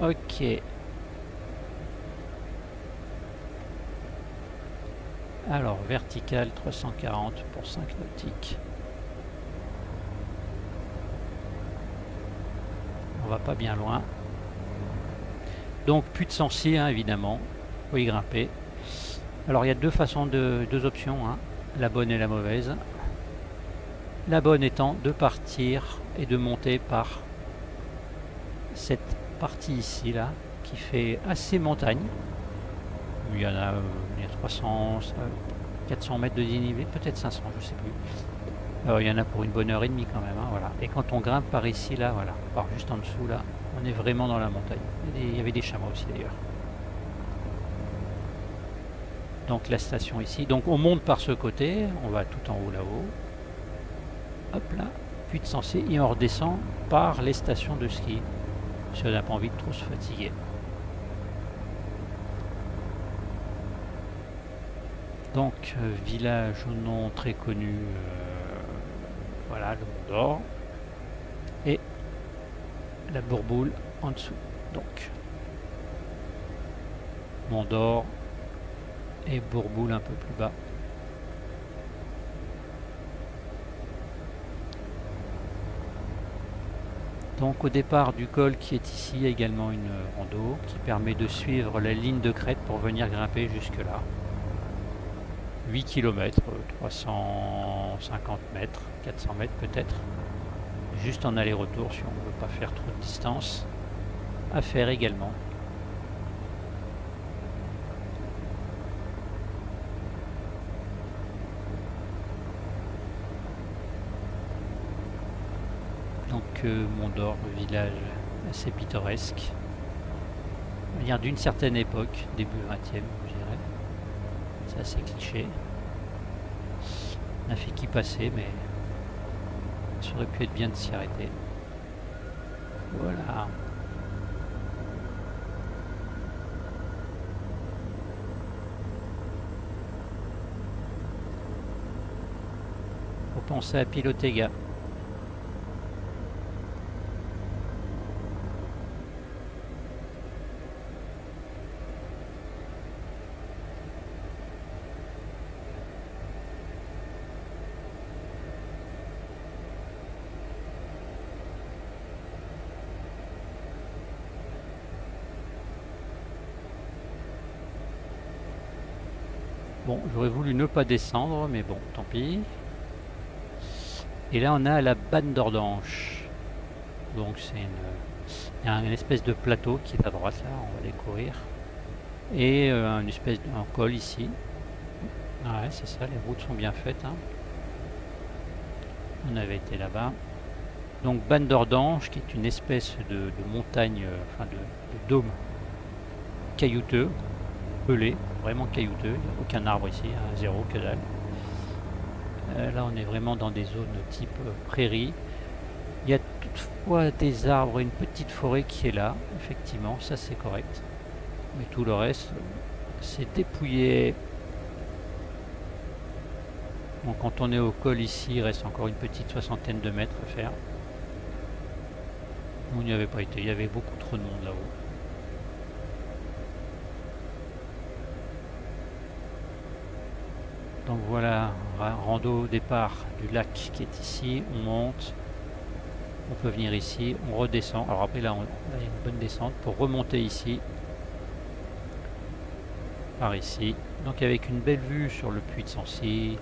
Ok. Alors, vertical 340 pour 5 nautiques. On va pas bien loin. Donc, plus de Sancy, hein, évidemment. Faut y grimper. Alors, il y a deux façons, de, deux options. Hein. La bonne et la mauvaise. La bonne étant de partir et de monter par cette partie ici, là, qui fait assez montagne. Il y en a, il y a 300, 400 mètres de dénivelé, peut-être 500, je sais plus. Alors, il y en a pour une bonne heure et demie quand même, hein, voilà. Et quand on grimpe par ici, là, voilà, par juste en dessous, là, on est vraiment dans la montagne. Il y avait des chameaux aussi d'ailleurs. Donc la station ici. Donc on monte par ce côté, on va tout en haut là-haut. Hop là, puis de Sensé, et on redescend par les stations de ski si on n'a pas envie de trop se fatiguer. Donc, euh, village au nom très connu, euh, voilà, le Mont d'Or. Et la Bourboule en dessous. Donc, Mont d'Or et Bourboule un peu plus bas. Donc au départ du col qui est ici, il y a également une rando qui permet de suivre la ligne de crête pour venir grimper jusque là. 8 km, 350 mètres, 400 mètres peut-être. juste en aller-retour si on ne veut pas faire trop de distance à faire également. Euh, Mondor, village assez pittoresque. Vient d'une certaine époque, début 20e, je dirais. C'est assez cliché. On a fait qui passer, mais ça aurait pu être bien de s'y arrêter. Voilà. Faut penser à piloter, gars. Bon, j'aurais voulu ne pas descendre, mais bon, tant pis. Et là, on a la banne d'Ordanche. Donc, c'est une, espèce de plateau qui est à droite, là, on va découvrir. Et euh, une espèce de col ici. Ouais, c'est ça, les routes sont bien faites. Hein. On avait été là-bas. Donc, banne d'Ordanche, qui est une espèce de, montagne, euh, enfin de dôme caillouteux, vraiment caillouteux, il n'y a aucun arbre ici, hein, zéro, que dalle. Euh, là on est vraiment dans des zones type euh, prairie. Il y a toutefois des arbres, une petite forêt qui est là, effectivement, ça c'est correct. Mais tout le reste, c'est dépouillé. Bon, quand on est au col ici, il reste encore une petite soixantaine de mètres à faire. On n'y avait pas été, il y avait beaucoup trop de monde là-haut. Donc voilà, rando départ du lac qui est ici, on monte, on peut venir ici, on redescend. Alors après là, on, a une bonne descente pour remonter ici, par ici. Donc avec une belle vue sur le puits de Sancy,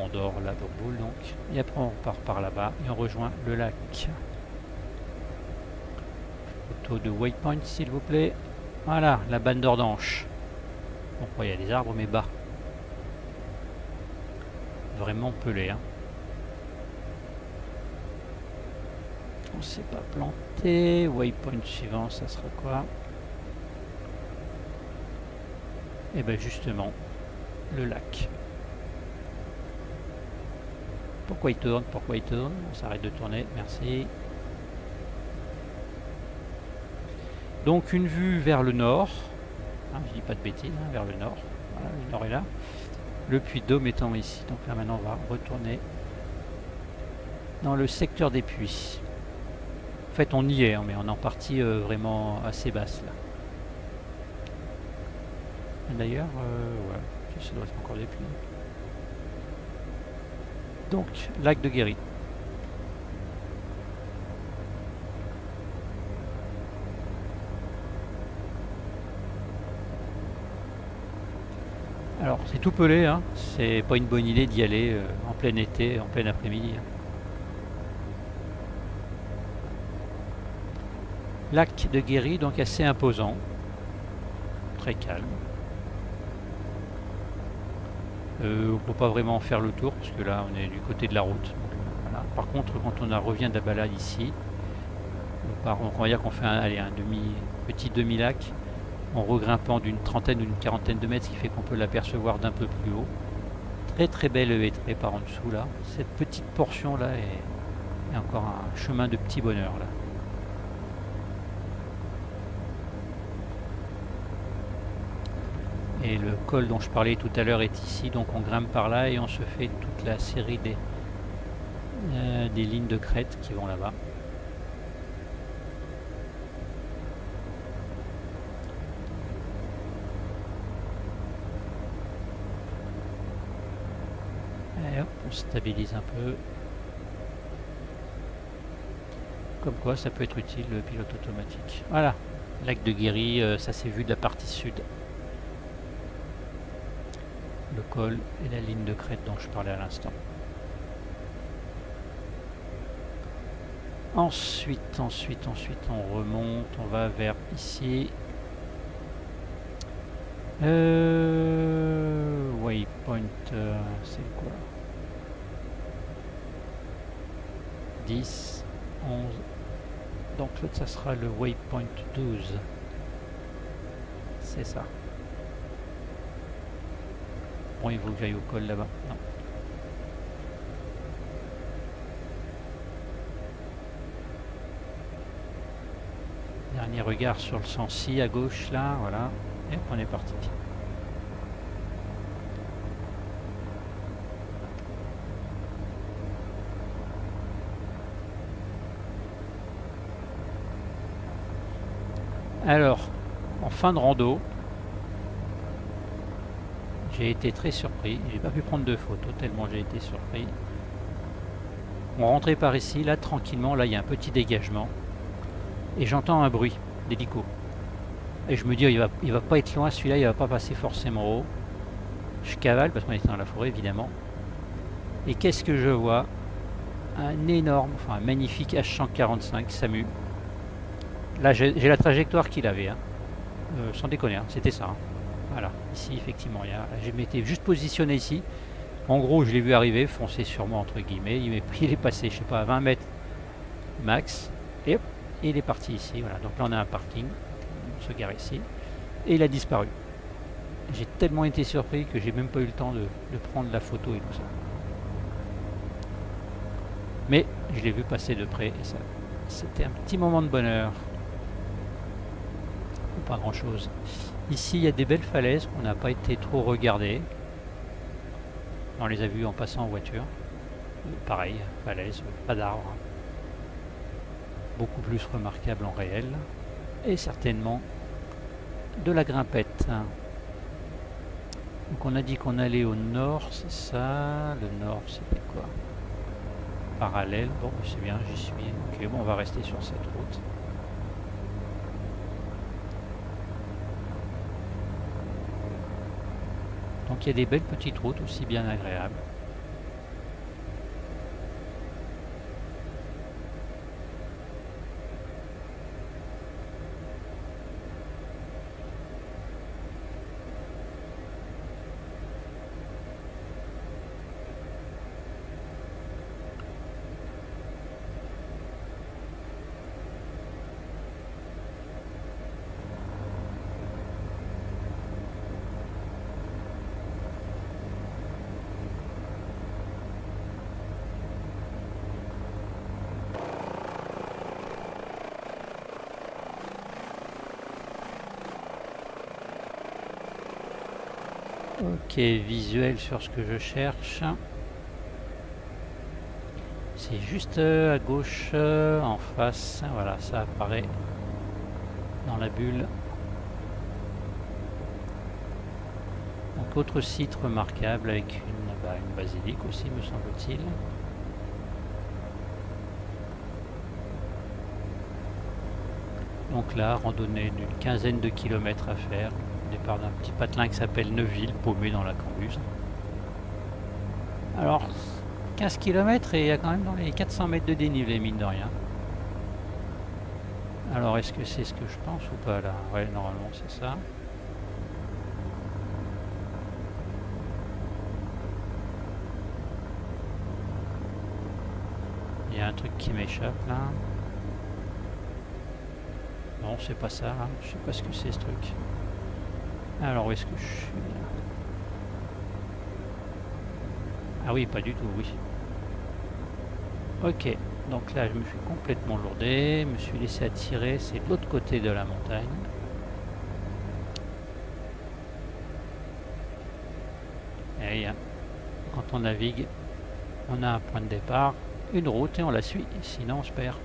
on dort la boule donc. Et après on part par là-bas et on rejoint le lac. Photo de waypoint s'il vous plaît. Voilà, la bande d'Ordanche. Bon, il y a des arbres mais bas vraiment pelé. Hein. On s'est pas planté. Waypoint suivant, ça sera quoi? Et eh ben justement, le lac. Pourquoi il tourne? Pourquoi il tourne? On s'arrête de tourner, merci. Donc une vue vers le nord. Hein, je dis pas de bêtises, hein, vers le nord. le nord est là le puits d'eau étant ici. Donc là maintenant on va retourner dans le secteur des puits. En fait on y est, hein, mais on est en partie euh, vraiment assez basse là. D'ailleurs, euh, ouais, ça doit être encore des puits. Donc, lac de Guéry. Alors c'est tout pelé, hein. c'est pas une bonne idée d'y aller euh, en plein été, en plein après-midi. Hein. Lac de Guéry, donc assez imposant, très calme. Euh, on ne peut pas vraiment faire le tour parce que là on est du côté de la route. Par contre quand on revient de la balade ici, on, va dire qu'on fait un, un demi, petit demi-lac en regrimpant d'une trentaine ou d'une quarantaine de mètres, ce qui fait qu'on peut l'apercevoir d'un peu plus haut. Très très belle étrée par en dessous là. Cette petite portion là est, est encore un chemin de petit bonheur là. Et le col dont je parlais tout à l'heure est ici, donc on grimpe par là et on se fait toute la série des, euh, des lignes de crête qui vont là-bas. Stabilise un peu. Comme quoi ça peut être utile le pilote automatique. Voilà, lac de Guéry, euh, ça s'est vu de la partie sud. Le col et la ligne de crête dont je parlais à l'instant. Ensuite, ensuite, ensuite, on remonte, on va vers ici. Euh, waypoint, euh, c'est quoi? 10, 11. Donc l'autre, ça sera le waypoint 12. C'est ça. Bon, il faut que j'aille au col là-bas. Non. Dernier regard sur le Sancy à gauche là, voilà. Et on est parti. Alors, en fin de rando, j'ai été très surpris. J'ai pas pu prendre de photos tellement j'ai été surpris. On rentrait par ici, là tranquillement, là il y a un petit dégagement. Et j'entends un bruit d'hélico. Et je me dis, il va, va pas être loin, celui-là, il va pas passer forcément haut. Je cavale, parce qu'on était dans la forêt, évidemment. Et qu'est-ce que je vois? Un énorme, enfin un magnifique H145 SAMU. Là, j'ai la trajectoire qu'il avait, hein. euh, sans déconner, hein, c'était ça. Hein. Voilà, ici, effectivement, il y a, je m'étais juste positionné ici. En gros, je l'ai vu arriver, foncer sur moi, entre guillemets. Il, il est passé, je sais pas, à 20 mètres max. Et hop, il est parti ici. Voilà, donc là, on a un parking se gare ici. Et il a disparu. J'ai tellement été surpris que j'ai même pas eu le temps de, prendre la photo et tout ça. Mais je l'ai vu passer de près et ça, c'était un petit moment de bonheur. Grand chose. Ici, il y a des belles falaises qu'on n'a pas été trop regardées. On les a vues en passant en voiture. Pareil, falaise, pas d'arbres. Beaucoup plus remarquable en réel et certainement de la grimpette. Donc on a dit qu'on allait au nord, c'est ça. Le nord, c'était quoi? Parallèle. Bon, c'est bien, j'y suis. Ok, bon, on va rester sur cette route. Donc il y a des belles petites routes aussi bien agréables. Visuel sur ce que je cherche. C'est juste euh, à gauche, euh, en face. Voilà, ça apparaît dans la bulle. Donc autre site remarquable avec une, bah, une basilique aussi, me semble-t-il. Donc là, randonnée d'une quinzaine de kilomètres à faire départ d'un petit patelin qui s'appelle Neuville, paumé dans la Cambuse. Alors, 15 km et il y a quand même dans les 400 mètres de dénivelé, mine de rien. Alors, est-ce que c'est ce que je pense ou pas là? Ouais, normalement c'est ça. Il y a un truc qui m'échappe là. Non, c'est pas ça. Hein. Je sais pas ce que c'est ce truc. Alors où est-ce que je suis Ah oui, pas du tout, oui. Ok, donc là je me suis complètement lourdé, me suis laissé attirer, c'est l'autre côté de la montagne. Et hein, quand on navigue, on a un point de départ, une route et on la suit, sinon on se perd.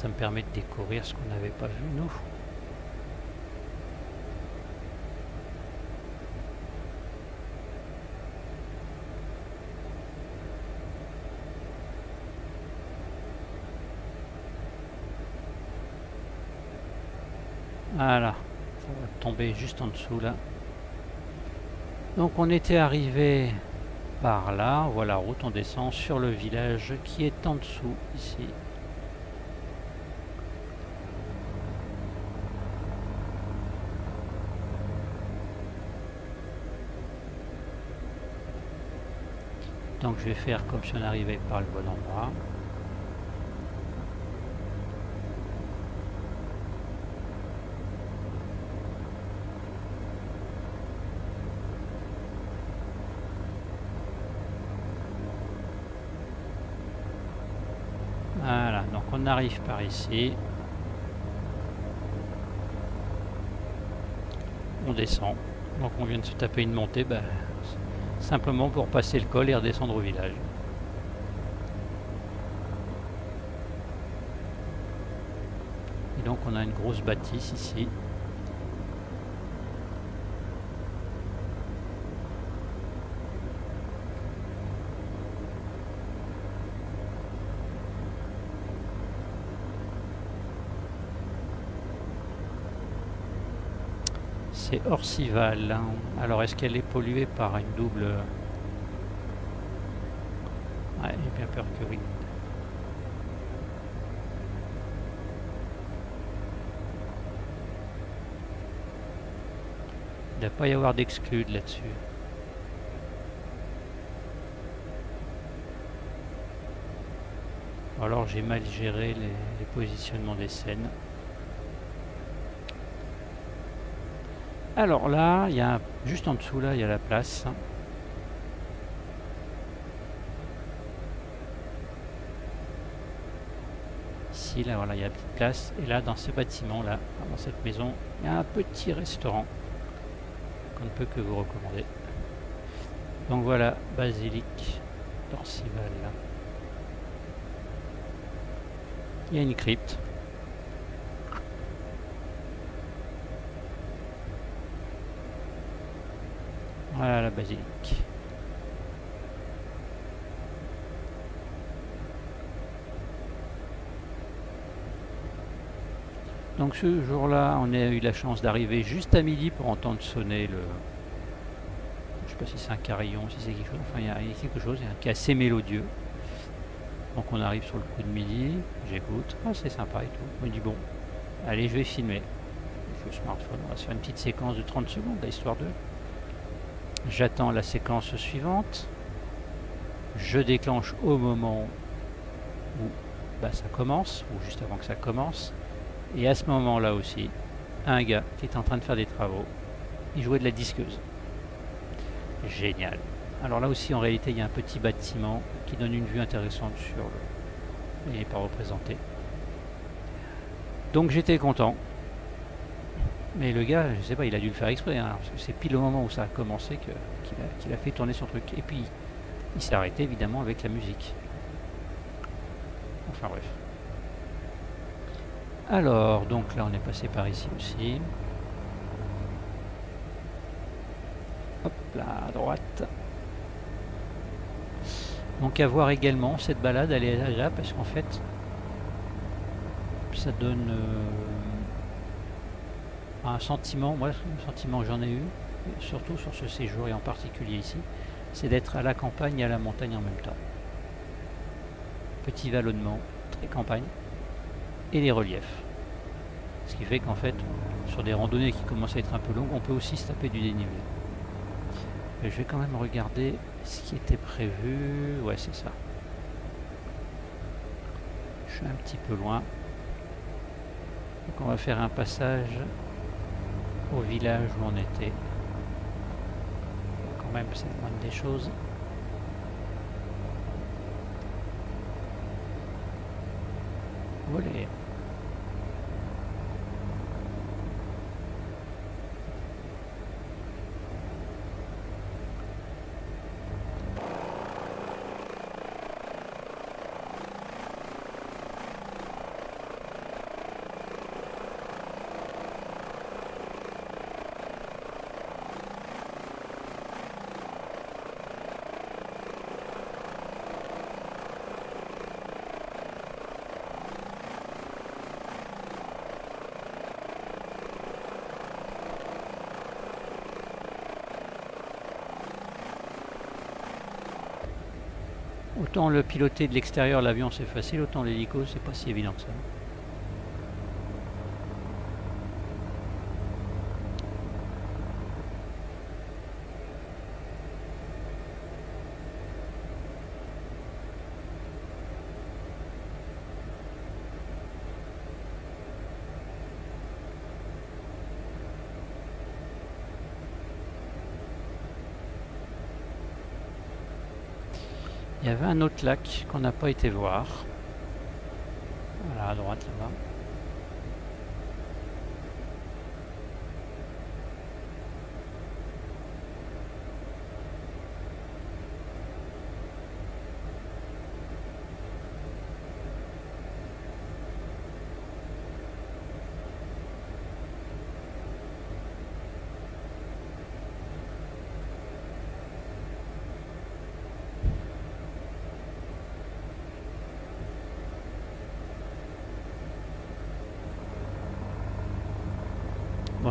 ça me permet de découvrir ce qu'on n'avait pas vu nous. Voilà, ça va tomber juste en dessous là. Donc on était arrivé par là, Voilà la route, on descend sur le village qui est en dessous ici. Je vais faire comme si on arrivait par le bon endroit. Voilà, donc on arrive par ici. On descend. Donc on vient de se taper une montée, ben, simplement pour passer le col et redescendre au village. Et donc on a une grosse bâtisse ici. C'est Orcival. Alors est-ce qu'elle est polluée par une double... Ouais, j'ai bien peur que oui. Il ne doit pas y avoir d'exclude là-dessus. Alors j'ai mal géré les positionnements des scènes. Alors là, il y a juste en dessous là, il y a la place. Ici, là, voilà, il y a la petite place. Et là, dans ce bâtiment là, dans cette maison, il y a un petit restaurant qu'on ne peut que vous recommander. Donc voilà, basilique d'Orcival. Il y a une crypte. Voilà basilique. Donc ce jour-là, on a eu la chance d'arriver juste à midi pour entendre sonner le... Je sais pas si c'est un carillon, si c'est quelque chose. Enfin, il y, a quelque chose qui est assez mélodieux. Donc on arrive sur le coup de midi, j'écoute, ah, c'est sympa et tout. On me dit bon, allez je vais filmer. Le smartphone, on va se faire une petite séquence de 30 secondes, histoire de... J'attends la séquence suivante. Je déclenche au moment où bah, ça commence, ou juste avant que ça commence. Et à ce moment-là aussi, un gars qui est en train de faire des travaux, il jouait de la disqueuse. Génial. Alors là aussi, en réalité, il y a un petit bâtiment qui donne une vue intéressante sur le... Il n'est pas représenté. Donc j'étais content. Mais le gars, je sais pas, il a dû le faire exprès, hein, parce que c'est pile au moment où ça a commencé qu'il a, fait tourner son truc. Et puis, il s'est arrêté évidemment avec la musique. Enfin bref. Alors, donc là on est passé par ici aussi. Hop là, à droite. Donc à voir également, cette balade elle est agréable parce qu'en fait, ça donne... Euh, un sentiment, moi le sentiment que j'en ai eu, surtout sur ce séjour et en particulier ici, c'est d'être à la campagne et à la montagne en même temps. Petit vallonnement, très campagne, et les reliefs. Ce qui fait qu'en fait, sur des randonnées qui commencent à être un peu longues, on peut aussi se taper du dénivelé. je vais quand même regarder ce qui était prévu. Ouais, c'est ça. Je suis un petit peu loin. Donc on va faire un passage au village où on était. Quand même, c'est loin des choses. Voilà. Autant le piloter de l'extérieur, l'avion c'est facile, autant l'hélico c'est pas si évident que ça. Un autre lac qu'on n'a pas été voir. Voilà, à droite là-bas.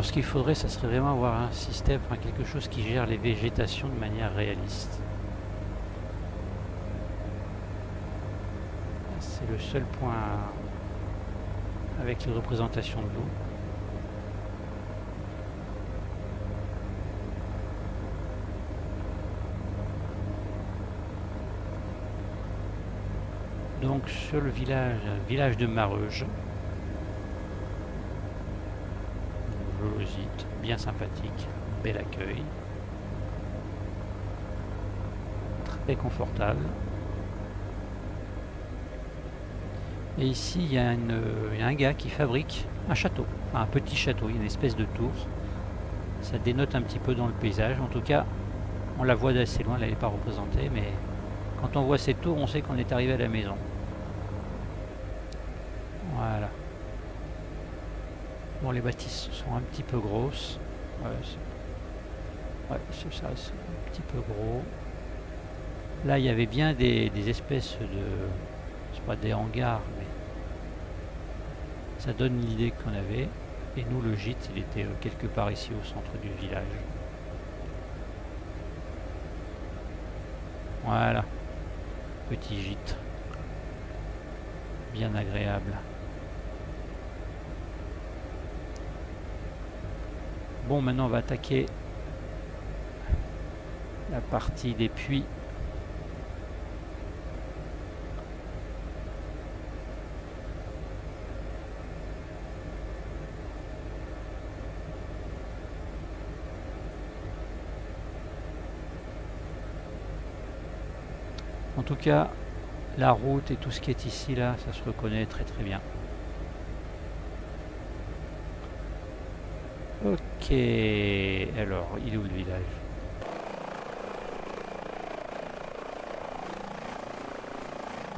Ce qu'il faudrait, ça serait vraiment avoir un système, enfin quelque chose qui gère les végétations de manière réaliste. C'est le seul point avec les représentations de l'eau. Donc sur le village, village de Mareuge, bien sympathique, bel accueil, très confortable. Et ici, il y, a un gars qui fabrique un château, un petit château, il une espèce de tour. Ça dénote un petit peu dans le paysage. En tout cas, on la voit d'assez loin, elle n'est pas représentée, mais quand on voit cette tour, on sait qu'on est arrivé à la maison. Voilà. Les bâtisses sont un petit peu grosses. Ouais, c'est ça, c'est un petit peu gros. Là, il y avait bien des, espèces de... C'est pas des hangars, mais... Ça donne l'idée qu'on avait. Et nous, le gîte, il était euh, quelque part ici au centre du village. Voilà. Petit gîte. Bien agréable. Bon, maintenant on va attaquer la partie des puits. En tout cas, la route et tout ce qui est ici, là, ça se reconnaît très très bien. Ok, alors, il est où le village?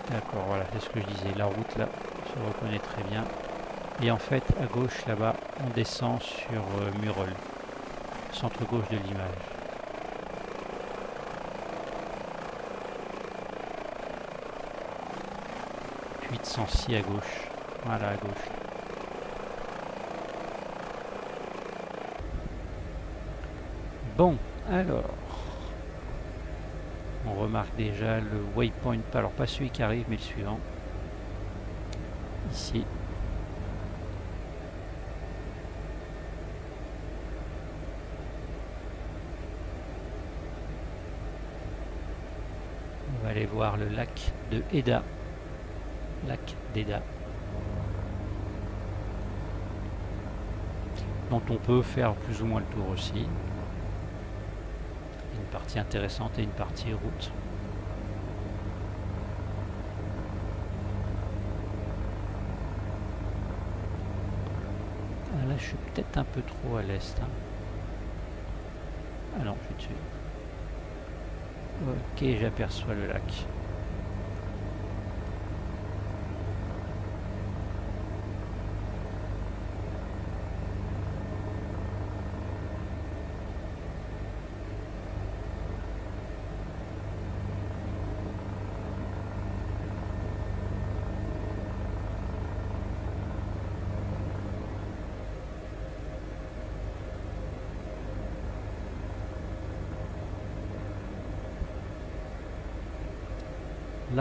D'accord, voilà, c'est ce que je disais. La route là se reconnaît très bien. Et en fait, à gauche là-bas, on descend sur euh, Murol, centre gauche de l'image. Puis de Sancy à gauche. Voilà, à gauche. Bon, alors, on remarque déjà le waypoint, alors pas celui qui arrive, mais le suivant. Ici. On va aller voir le lac de Eda. Lac d'Eda. Dont on peut faire plus ou moins le tour aussi partie intéressante et une partie route. Ah, là, je suis peut-être un peu trop à l'est. Hein. Ah non, je suis dessus. Ok, j'aperçois le lac.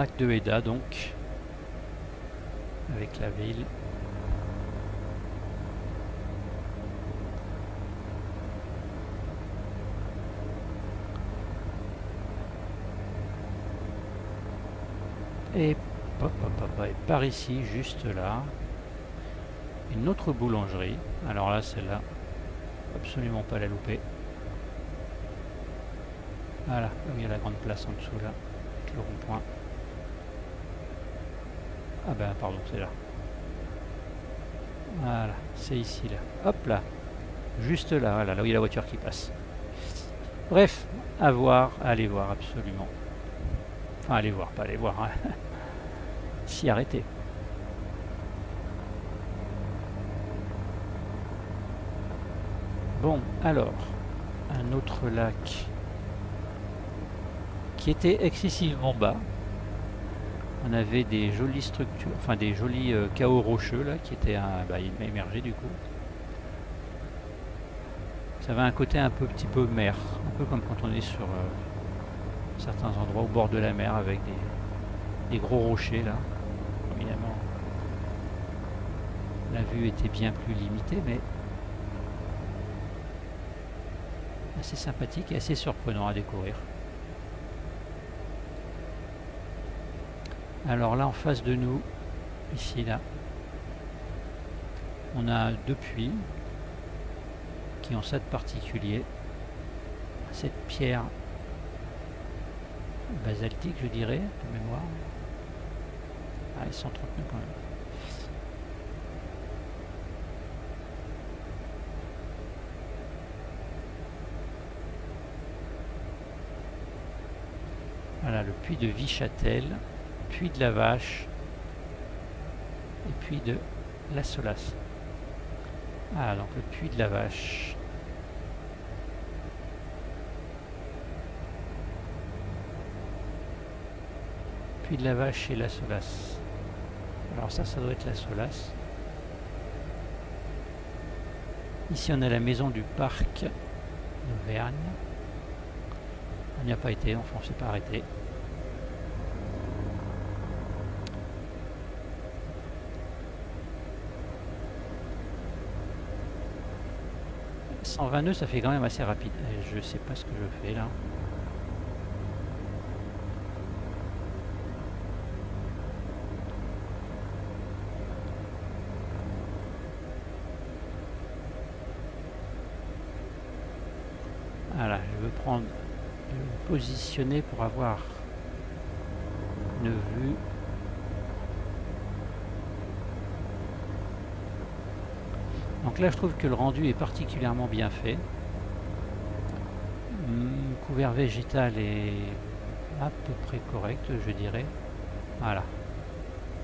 De Eda donc, avec la ville. Et, par ici, juste là, une autre boulangerie. Alors là, celle-là, absolument pas la louper. Voilà, il y a la grande place en dessous là, avec le rond-point. Ah ben pardon, c'est là. Voilà, c'est ici là. Hop là. Juste là, voilà, là où il y a la voiture qui passe. Bref, à voir, à aller voir absolument. Enfin, aller voir, pas aller voir. Hein. S'y arrêter. Bon, alors, un autre lac qui était excessivement bas. On avait des jolies structures, enfin des jolis euh, chaos rocheux là qui étaient bah, émergés du coup. Ça avait un côté un peu petit peu mer, un peu comme quand on est sur euh, certains endroits au bord de la mer avec des, des gros rochers là. Évidemment, la vue était bien plus limitée, mais assez sympathique et assez surprenant à découvrir. Alors là en face de nous, ici là, on a deux puits qui ont ça de particulier. Cette pierre basaltique je dirais, de mémoire. Ah, ils sont quand même. Voilà le puits de Vichâtel puis de la vache, et puis de la solace. Ah, donc le puits de la vache. Puits de la vache et la solace. Alors ça, ça doit être la solace. Ici, on a la maison du parc d'Auvergne. On n'y a pas été, enfin on s'est pas arrêté. 120 nœuds, ça fait quand même assez rapide. je sais pas ce que je fais là. Voilà, je veux prendre, je veux me positionner pour avoir une vue Donc là, je trouve que le rendu est particulièrement bien fait. Hmm, couvert végétal est à peu près correct, je dirais. Voilà.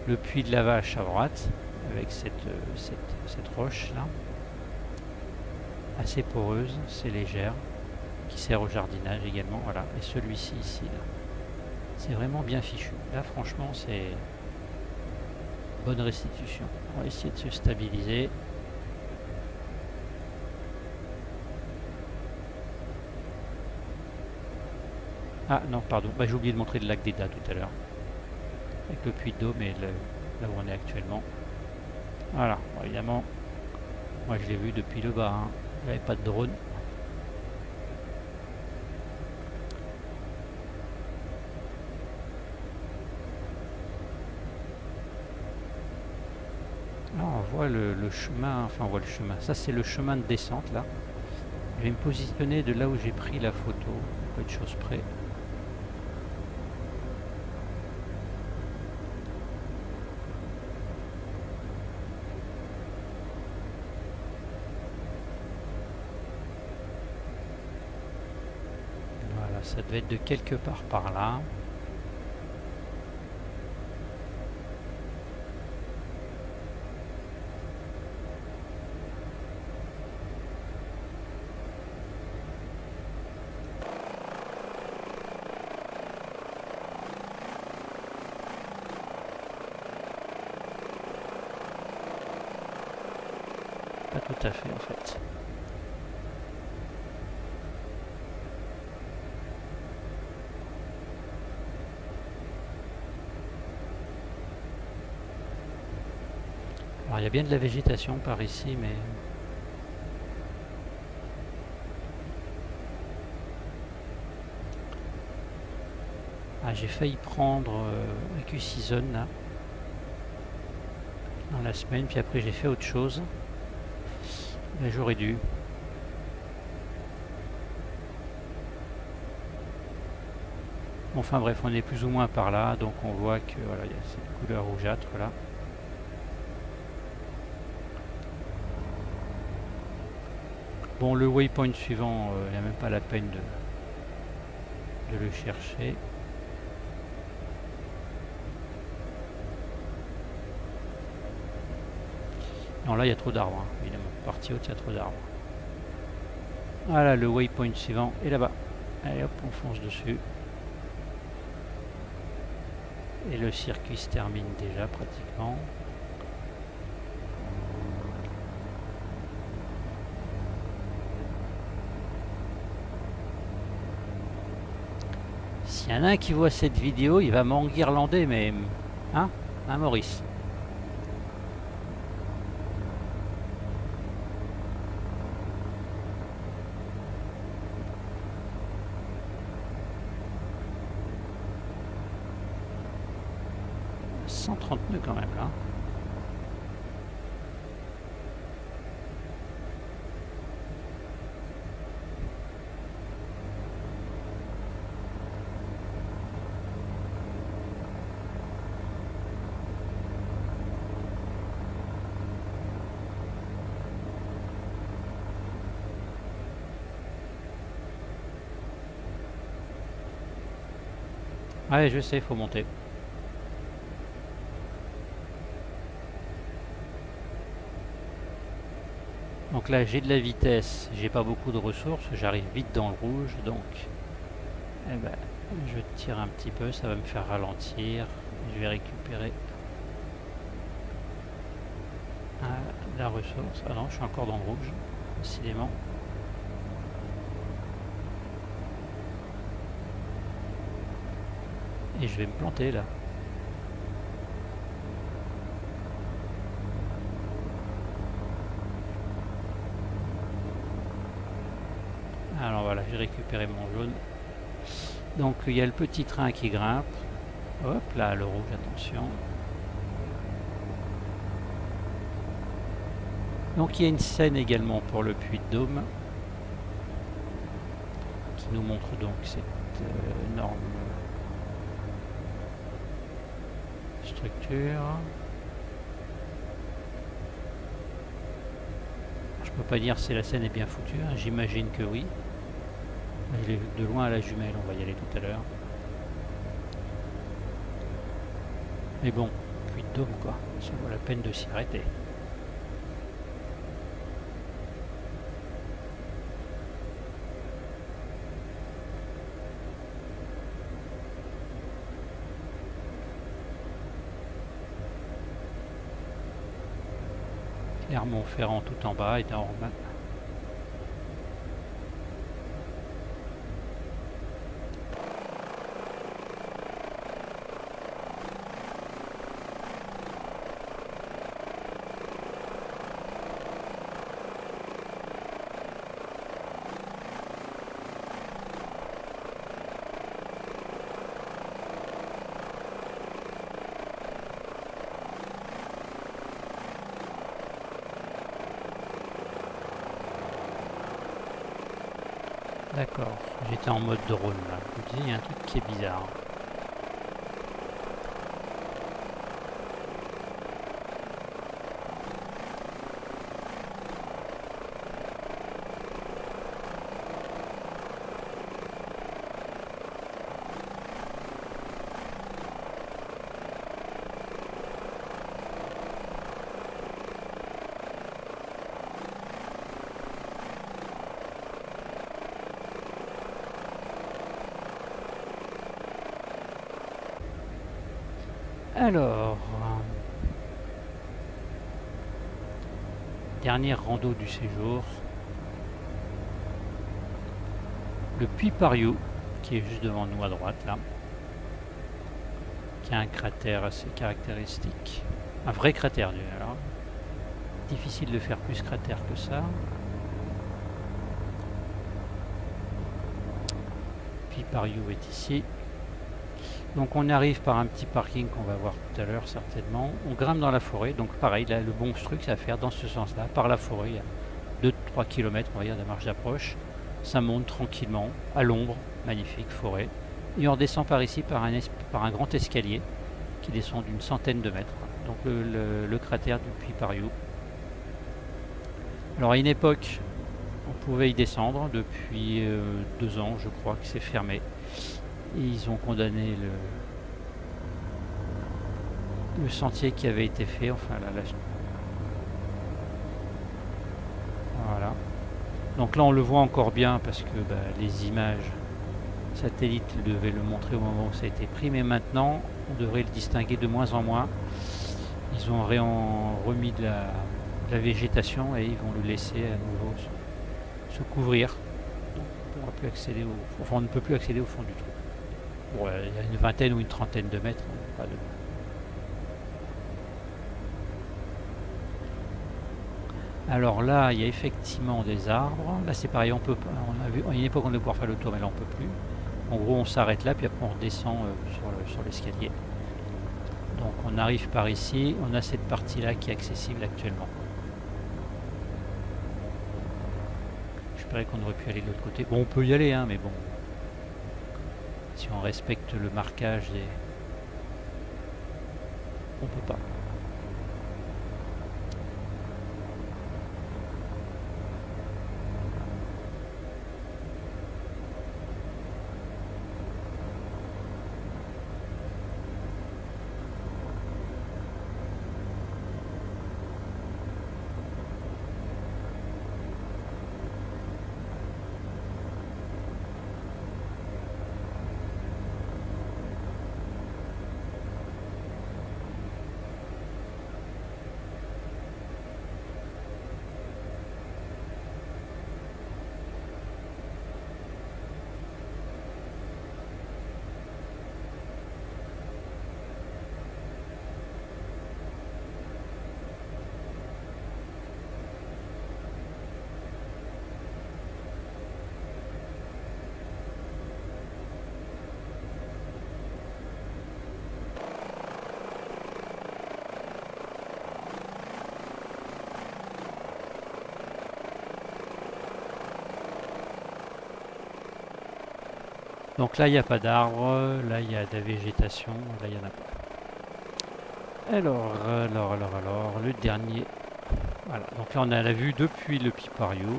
Le puits de la vache à droite, avec cette, cette, roche là. Assez poreuse, c'est légère, qui sert au jardinage également. Voilà. Et celui-ci ici, là. C'est vraiment bien fichu. Là, franchement, c'est bonne restitution. On va essayer de se stabiliser. Ah non, pardon, bah, j'ai oublié de montrer le lac d'Eda tout à l'heure. Avec le puits d'eau, mais là où on est actuellement. Voilà, évidemment, moi je l'ai vu depuis le bas, hein. il n'y avait pas de drone. Là on voit le, le, chemin, enfin on voit le chemin, ça c'est le chemin de descente là. Je vais me positionner de là où j'ai pris la photo, peu de choses près. Ça devait être de quelque part par là. Pas tout à fait en fait. Alors il y a bien de la végétation par ici, mais... Ah, j'ai failli prendre euh, Q-Season là. Dans la semaine, puis après j'ai fait autre chose. J'aurais dû. Enfin bref, on est plus ou moins par là, donc on voit que voilà, il y a cette couleur rougeâtre là. Bon, le waypoint suivant, euh, il n'y a même pas la peine de, le chercher. Non, là, il y a trop d'arbres, hein, évidemment. Partie haute, il y a trop d'arbres. Voilà, le waypoint suivant est là-bas. Allez, hop, on fonce dessus. Et le circuit se termine déjà, pratiquement. S'il y en a un qui voit cette vidéo, il va m'enguirlander, mais... Hein Hein, Maurice 130 nœuds quand même là. Ouais, je sais, faut monter. Donc là j'ai de la vitesse, j'ai pas beaucoup de ressources, j'arrive vite dans le rouge, donc eh ben, je tire un petit peu, ça va me faire ralentir. Je vais récupérer ah, la ressource. Ah non, je suis encore dans le rouge, décidément. Et je vais me planter là. Alors voilà, j'ai récupéré mon jaune. Donc il y a le petit train qui grimpe. Hop là, le rouge, attention. Donc il y a une scène également pour le puits de Dôme qui nous montre donc cette euh, énorme structure. Je peux pas dire si la scène est bien foutue, hein. j'imagine que oui. L'ai vu de loin à la jumelle, on va y aller tout à l'heure. Mais bon, puis de dôme quoi, ça vaut la peine de s'y arrêter. Clermont-Ferrand tout en bas, énorme. D'accord, j'étais en mode drone là. Je vous dis, il y a un truc qui est bizarre. Alors, dernière rando du séjour, le puits Pariou, qui est juste devant nous à droite là, qui a un cratère assez caractéristique, un vrai cratère alors. difficile de faire plus cratère que ça. Puis Pariou est ici. Donc on arrive par un petit parking qu'on va voir tout à l'heure certainement. On grimpe dans la forêt, donc pareil, là le bon truc c'est à faire dans ce sens-là, par la forêt, il y a 2-3 km on va dire de marche d'approche. Ça monte tranquillement, à l'ombre, magnifique forêt. Et on redescend par ici par un, par un grand escalier qui descend d'une centaine de mètres. Donc le, cratère du Puy Pariou. Alors à une époque, on pouvait y descendre. Depuis euh, deux ans, je crois que c'est fermé. Et ils ont condamné le, sentier qui avait été fait. Enfin, là, voilà. Donc là, on le voit encore bien parce que bah, les images satellites devaient le montrer au moment où ça a été pris. Mais maintenant, on devrait le distinguer de moins en moins. Ils ont remis de la, végétation et ils vont le laisser à nouveau se, couvrir. on, plus accéder au, on ne peut plus accéder au fond du trou. Il y a une vingtaine ou une trentaine de mètres. Hein, Alors là, il y a effectivement des arbres. Là, c'est pareil, on peut On a vu, à une époque, on devait pouvoir faire le tour, mais là, on peut plus. En gros, on s'arrête là, puis après, on redescend euh, sur l'escalier. Donc, on arrive par ici. On a cette partie-là qui est accessible actuellement. J'espérais qu'on aurait pu aller de l'autre côté. Bon, on peut y aller, hein, mais bon, on respecte le marquage des... On peut pas. Donc là, il n'y a pas d'arbres, là, il y a de la végétation, là, il n'y en a pas. Alors, alors, alors, alors, le dernier. Voilà, donc là, on a la vue depuis le Pipario.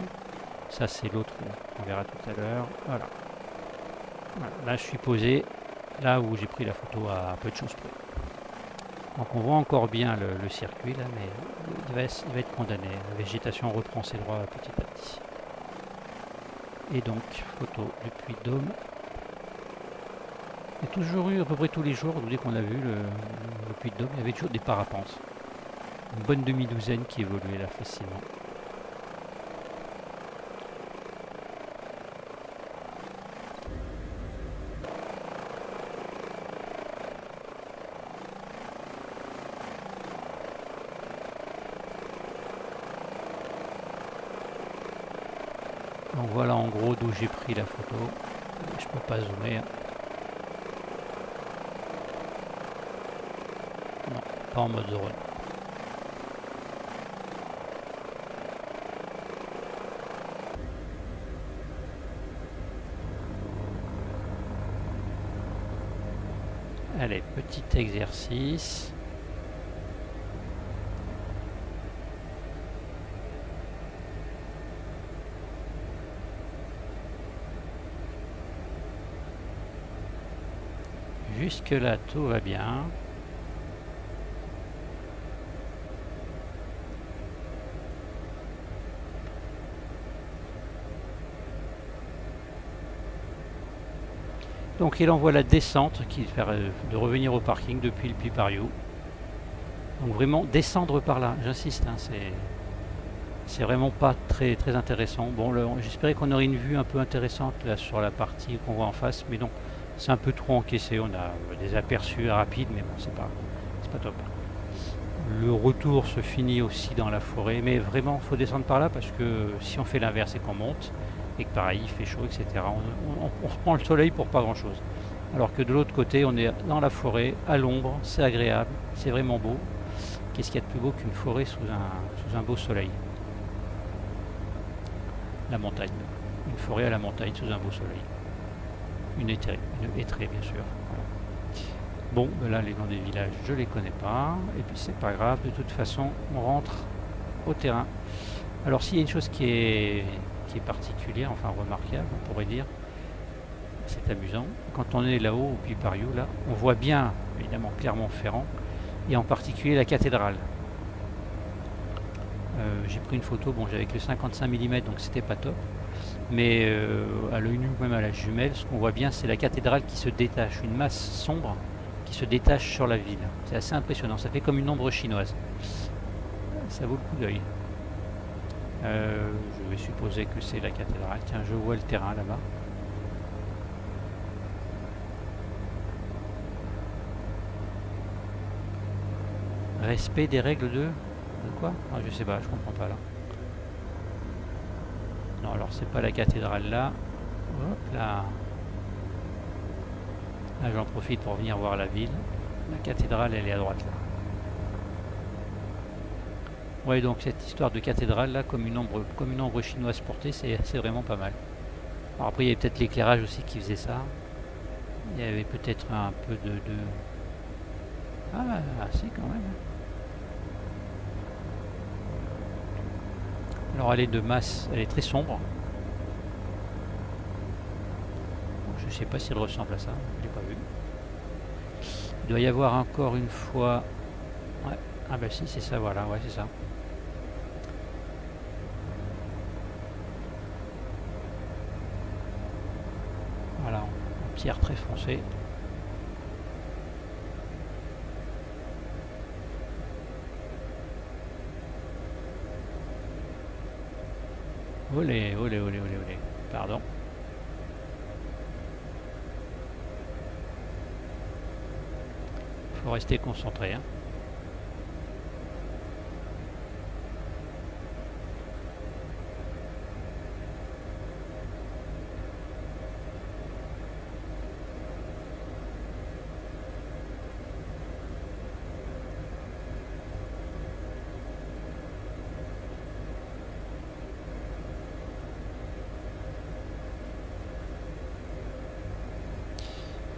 Ça, c'est l'autre, on verra tout à l'heure. Voilà. Là, je suis posé, là où j'ai pris la photo à peu de choses près. Donc on voit encore bien le, circuit là, mais il va, être condamné. La végétation reprend ses droits petit à petit. Et donc, photo depuis Dôme il y a toujours eu à peu près tous les jours, dès qu'on a vu le, Puy de Dôme, il y avait toujours des parapentes. Une bonne demi-douzaine qui évoluait là facilement. Donc voilà en gros d'où j'ai pris la photo. Je peux pas zoomer. Hein. en mode drone. Allez, petit exercice. Jusque là, tout va bien. Donc il envoie la descente qui permet de revenir au parking depuis le Pipario. Donc vraiment descendre par là, j'insiste, hein, c'est vraiment pas très intéressant. Bon, j'espérais qu'on aurait une vue un peu intéressante là sur la partie qu'on voit en face, mais non, c'est un peu trop encaissé. On a des aperçus rapides, mais bon, c'est pas, top. Le retour se finit aussi dans la forêt, mais vraiment, faut descendre par là parce que si on fait l'inverse et qu'on monte, et que pareil, il fait chaud, etc., on, on, on reprend le soleil pour pas grand-chose. Alors que de l'autre côté, on est dans la forêt, à l'ombre, c'est agréable, c'est vraiment beau. Qu'est-ce qu'il y a de plus beau qu'une forêt sous un, sous un beau soleil? La montagne. Une forêt à la montagne sous un beau soleil. Une étrée, une étrée bien sûr. Bon, ben là les noms des villages, je les connais pas. Et puis c'est pas grave, de toute façon, on rentre au terrain. Alors s'il y a une chose qui est, qui est particulière, enfin remarquable, on pourrait dire, c'est amusant. Quand on est là-haut, au Puy là, on voit bien, évidemment, Clermont-Ferrand, et en particulier la cathédrale. Euh, j'ai pris une photo, bon j'avais que 55 mm donc c'était pas top, mais euh, à l'œil nu même à la jumelle, ce qu'on voit bien c'est la cathédrale qui se détache, une masse sombre qui se détache sur la ville. C'est assez impressionnant, ça fait comme une ombre chinoise. Ça vaut le coup d'œil. Euh, je vais supposer que c'est la cathédrale. Tiens, je vois le terrain là-bas. Respect des règles de... De quoi? Ah, Je sais pas, je comprends pas là. Non, alors c'est pas la cathédrale là. Hop là. Là j'en profite pour venir voir la ville. La cathédrale elle est à droite là. Ouais donc cette histoire de cathédrale là comme une ombre, comme une ombre chinoise portée c'est vraiment pas mal. Alors après il y avait peut-être l'éclairage aussi qui faisait ça. Il y avait peut-être un peu de. Ah si quand même. Alors elle est de masse, elle est très sombre. Je sais pas si elle ressemble à ça, je l'ai pas vu. Il doit y avoir encore une fois... Ouais. Ah bah si, c'est ça, voilà, ouais c'est ça. Voilà, en pierre très foncée. Olé, olé, olé, olé, olé. Pardon. Faut rester concentré. Hein.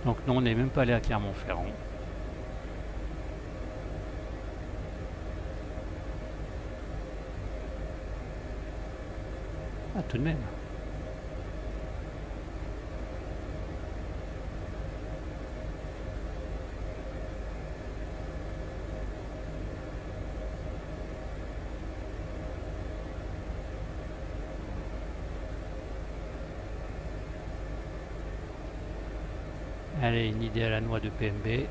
Donc on n'est même pas allé à Clermont-Ferrand. Ah, tout de même. Allez, une idée à la noix de PMB.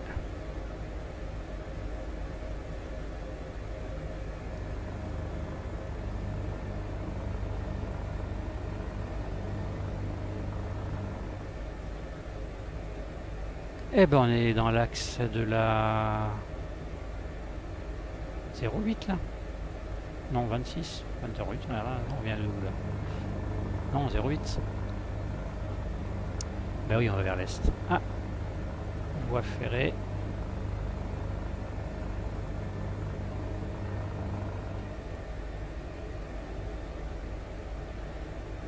Eh ben on est dans l'axe de la 08 là. Non 26 28 on vient de où là. Non 08 Ben oui on va vers l'est. Ah voie ferrée.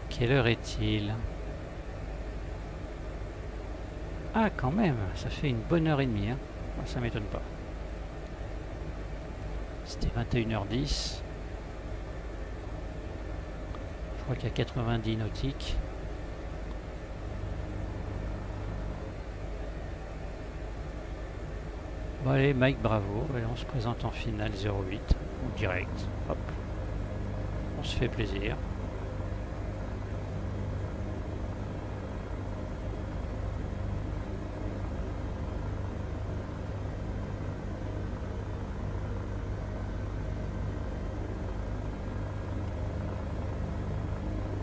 Quelle heure est-il? Ah quand même, ça fait une bonne heure et demie. Hein. Ça m'étonne pas. C'était 21h10. Je crois qu'il y a 90 nautiques. Bon allez Mike bravo, on se présente en finale 08 ou direct. Hop. On se fait plaisir.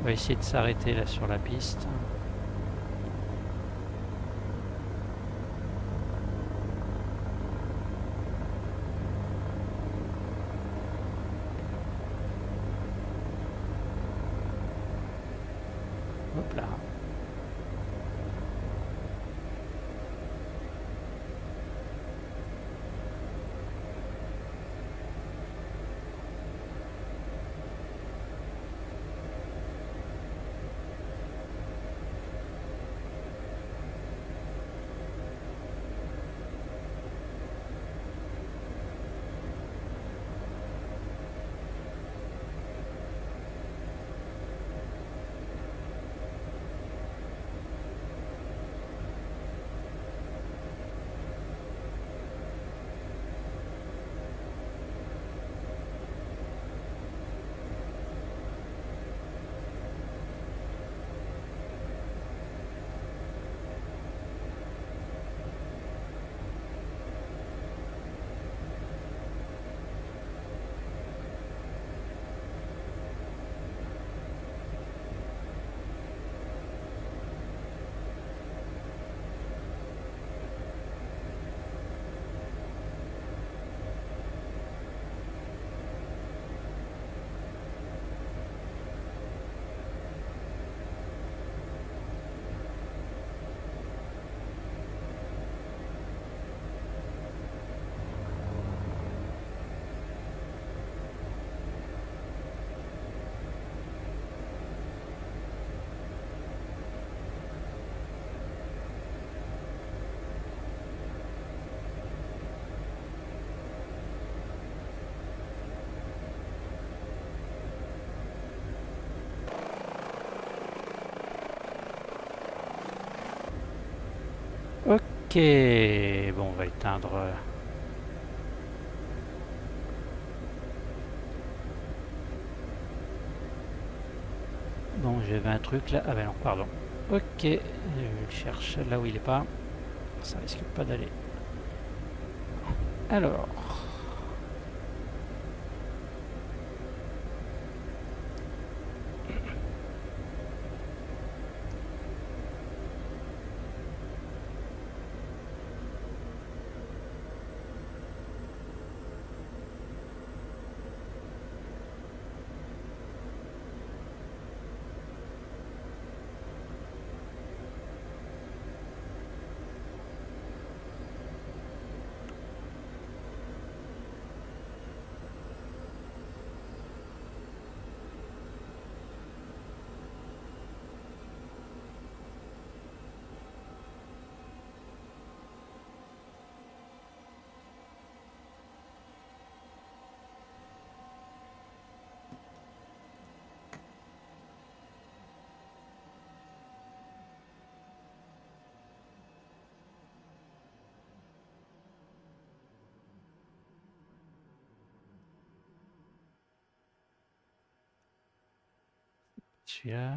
On va essayer de s'arrêter là sur la piste. Ok, bon, on va éteindre. euh, Bon, j'avais un truc là. Ah ben non, pardon. Ok, je le cherche là où il est pas. Ça risque pas d'aller. Alors. Celui-là.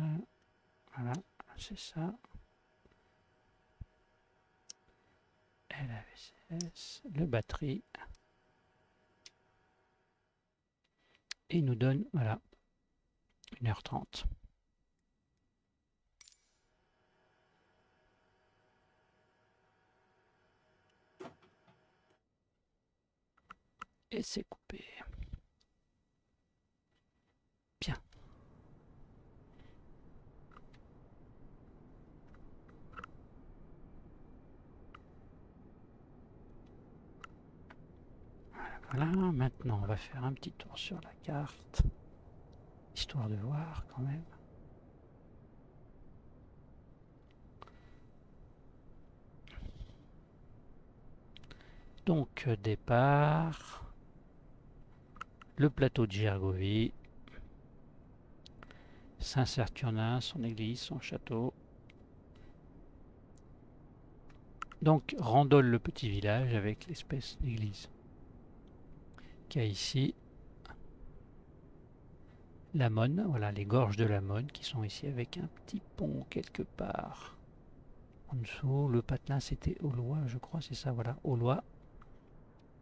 Voilà, c'est ça. LAVCS, le batterie. Et nous donne, voilà, 1h30. Et c'est coupé. Bien. Voilà, maintenant on va faire un petit tour sur la carte, histoire de voir quand même. Donc euh, départ, le plateau de Gergovie, Saint-Saturnin, son église, son château. Donc Randol, le petit village avec l'espèce d'église qu'il y a ici. Voilà les gorges de la Monne qui sont ici avec un petit pont quelque part. En dessous, le patelin c'était Aulois, je crois, c'est ça, voilà, Aulois.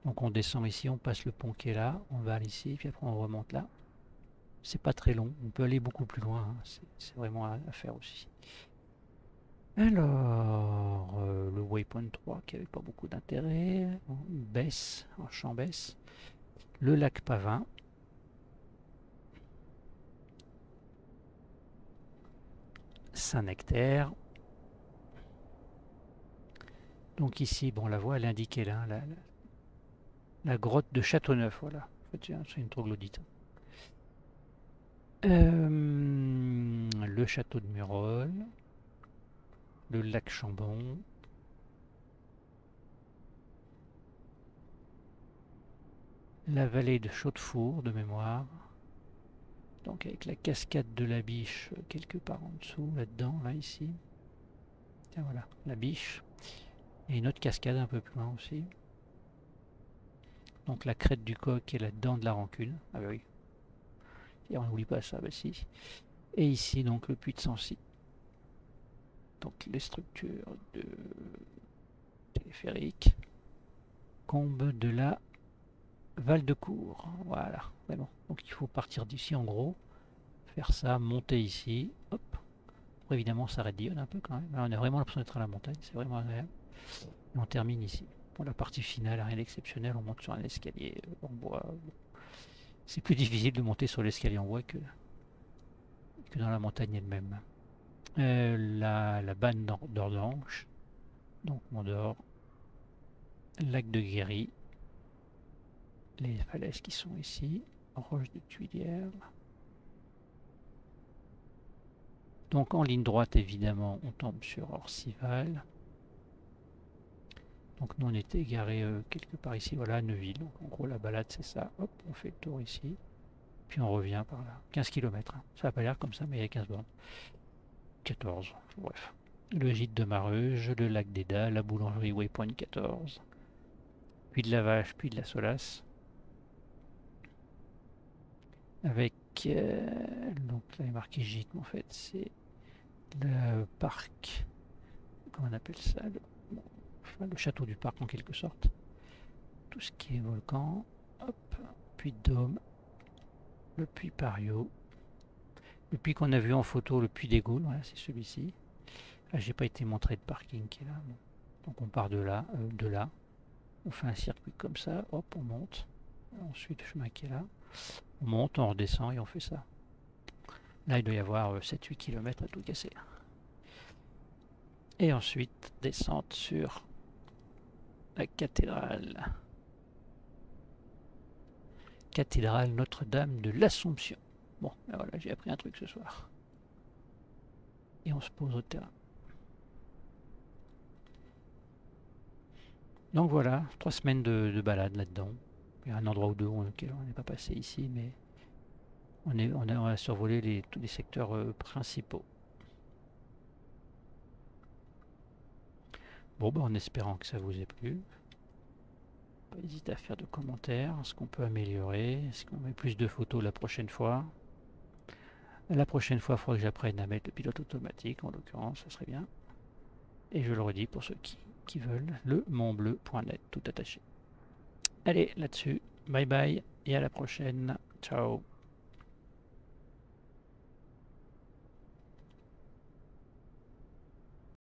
Donc on descend ici, on passe le pont qui est là, on va ici, puis après on remonte là. C'est pas très long, on peut aller beaucoup plus loin, hein, c'est- vraiment à, faire aussi. Alors, euh, le waypoint 3 qui avait pas beaucoup d'intérêt, baisse, en champ baisse. Le lac Pavin. Saint-Nectaire. Donc ici, bon, la voie, elle est indiquée là, la grotte de Châteauneuf, voilà. En fait, c'est une troglodyte. Euh, le château de Murol, le lac Chambon, la vallée de Chaudefour de mémoire, donc avec la cascade de la biche euh, quelque part en dessous, là-dedans, là, ici. Tiens, voilà, la biche. Et une autre cascade un peu plus loin aussi. Donc la crête du coq est là-dedans de la rancune. Ah bah oui. Et on n'oublie pas ça, bah si. Et ici, donc, le puits de Sancy. Donc les structures de téléphérique. Combe de la Val de Cour. Voilà. Mais bon, donc il faut partir d'ici en gros. Faire ça, monter ici. Hop. Après, évidemment, ça raidillonne un peu quand même. On a vraiment l'impression d'être à la montagne. C'est vraiment agréable. Et on termine ici. Pour la partie finale, rien d'exceptionnel. On monte sur un escalier euh, en bois. C'est plus difficile de monter sur l'escalier en bois que, dans la montagne elle-même. Euh, la, la banne d'Or- d'Ordanche. Donc on dort. Lac de Guéry. Les falaises qui sont ici. Roche de Tuilière. Donc en ligne droite, évidemment, on tombe sur Orcival. Donc nous on était égaré euh, quelque part ici, voilà, Neuville. Donc en gros la balade c'est ça. Hop, on fait le tour ici. Puis on revient par là. 15 km. Ça n'a pas l'air comme ça, mais il y a 15 bornes. 14, bref. le gîte de Maruge, le lac d'Eda, la boulangerie Waypoint 14, puis de la vache, puis de la solace. Avec, euh, donc là il est marqué gîte, en fait c'est le parc, comment on appelle ça, le, château du parc en quelque sorte. Tout ce qui est volcan, hop, puits de Dôme, le puits Pario, le puits qu'on a vu en photo, le puits des Gaules, voilà, c'est celui-ci. Ah, j'ai pas été montré de parking qui est là. Donc on part de là, euh, de là. On fait un circuit comme ça, hop, on monte. Ensuite, le chemin qui est là. On monte, on redescend et on fait ça. Là, il doit y avoir euh, 7-8 km à tout casser. Et ensuite, descente sur la cathédrale. Cathédrale Notre-Dame de l'Assomption. Bon, ben voilà, j'ai appris un truc ce soir. Et on se pose au terrain. Donc voilà, trois semaines de balade là-dedans. Un endroit ou deux on n'est pas passé ici, mais on, est, on, a, on a survolé les, tous les secteurs euh, principaux. Bon, bah, en espérant que ça vous ait plu. Pas hésiter à faire de commentaires, ce qu'on peut améliorer, est-ce qu'on met plus de photos la prochaine fois? La prochaine fois, il faudra que j'apprenne à mettre le pilote automatique, en l'occurrence, ça serait bien. Et je le redis pour ceux qui, qui veulent, le montbleu.net, tout attaché. Allez, là-dessus, bye bye et à la prochaine. Ciao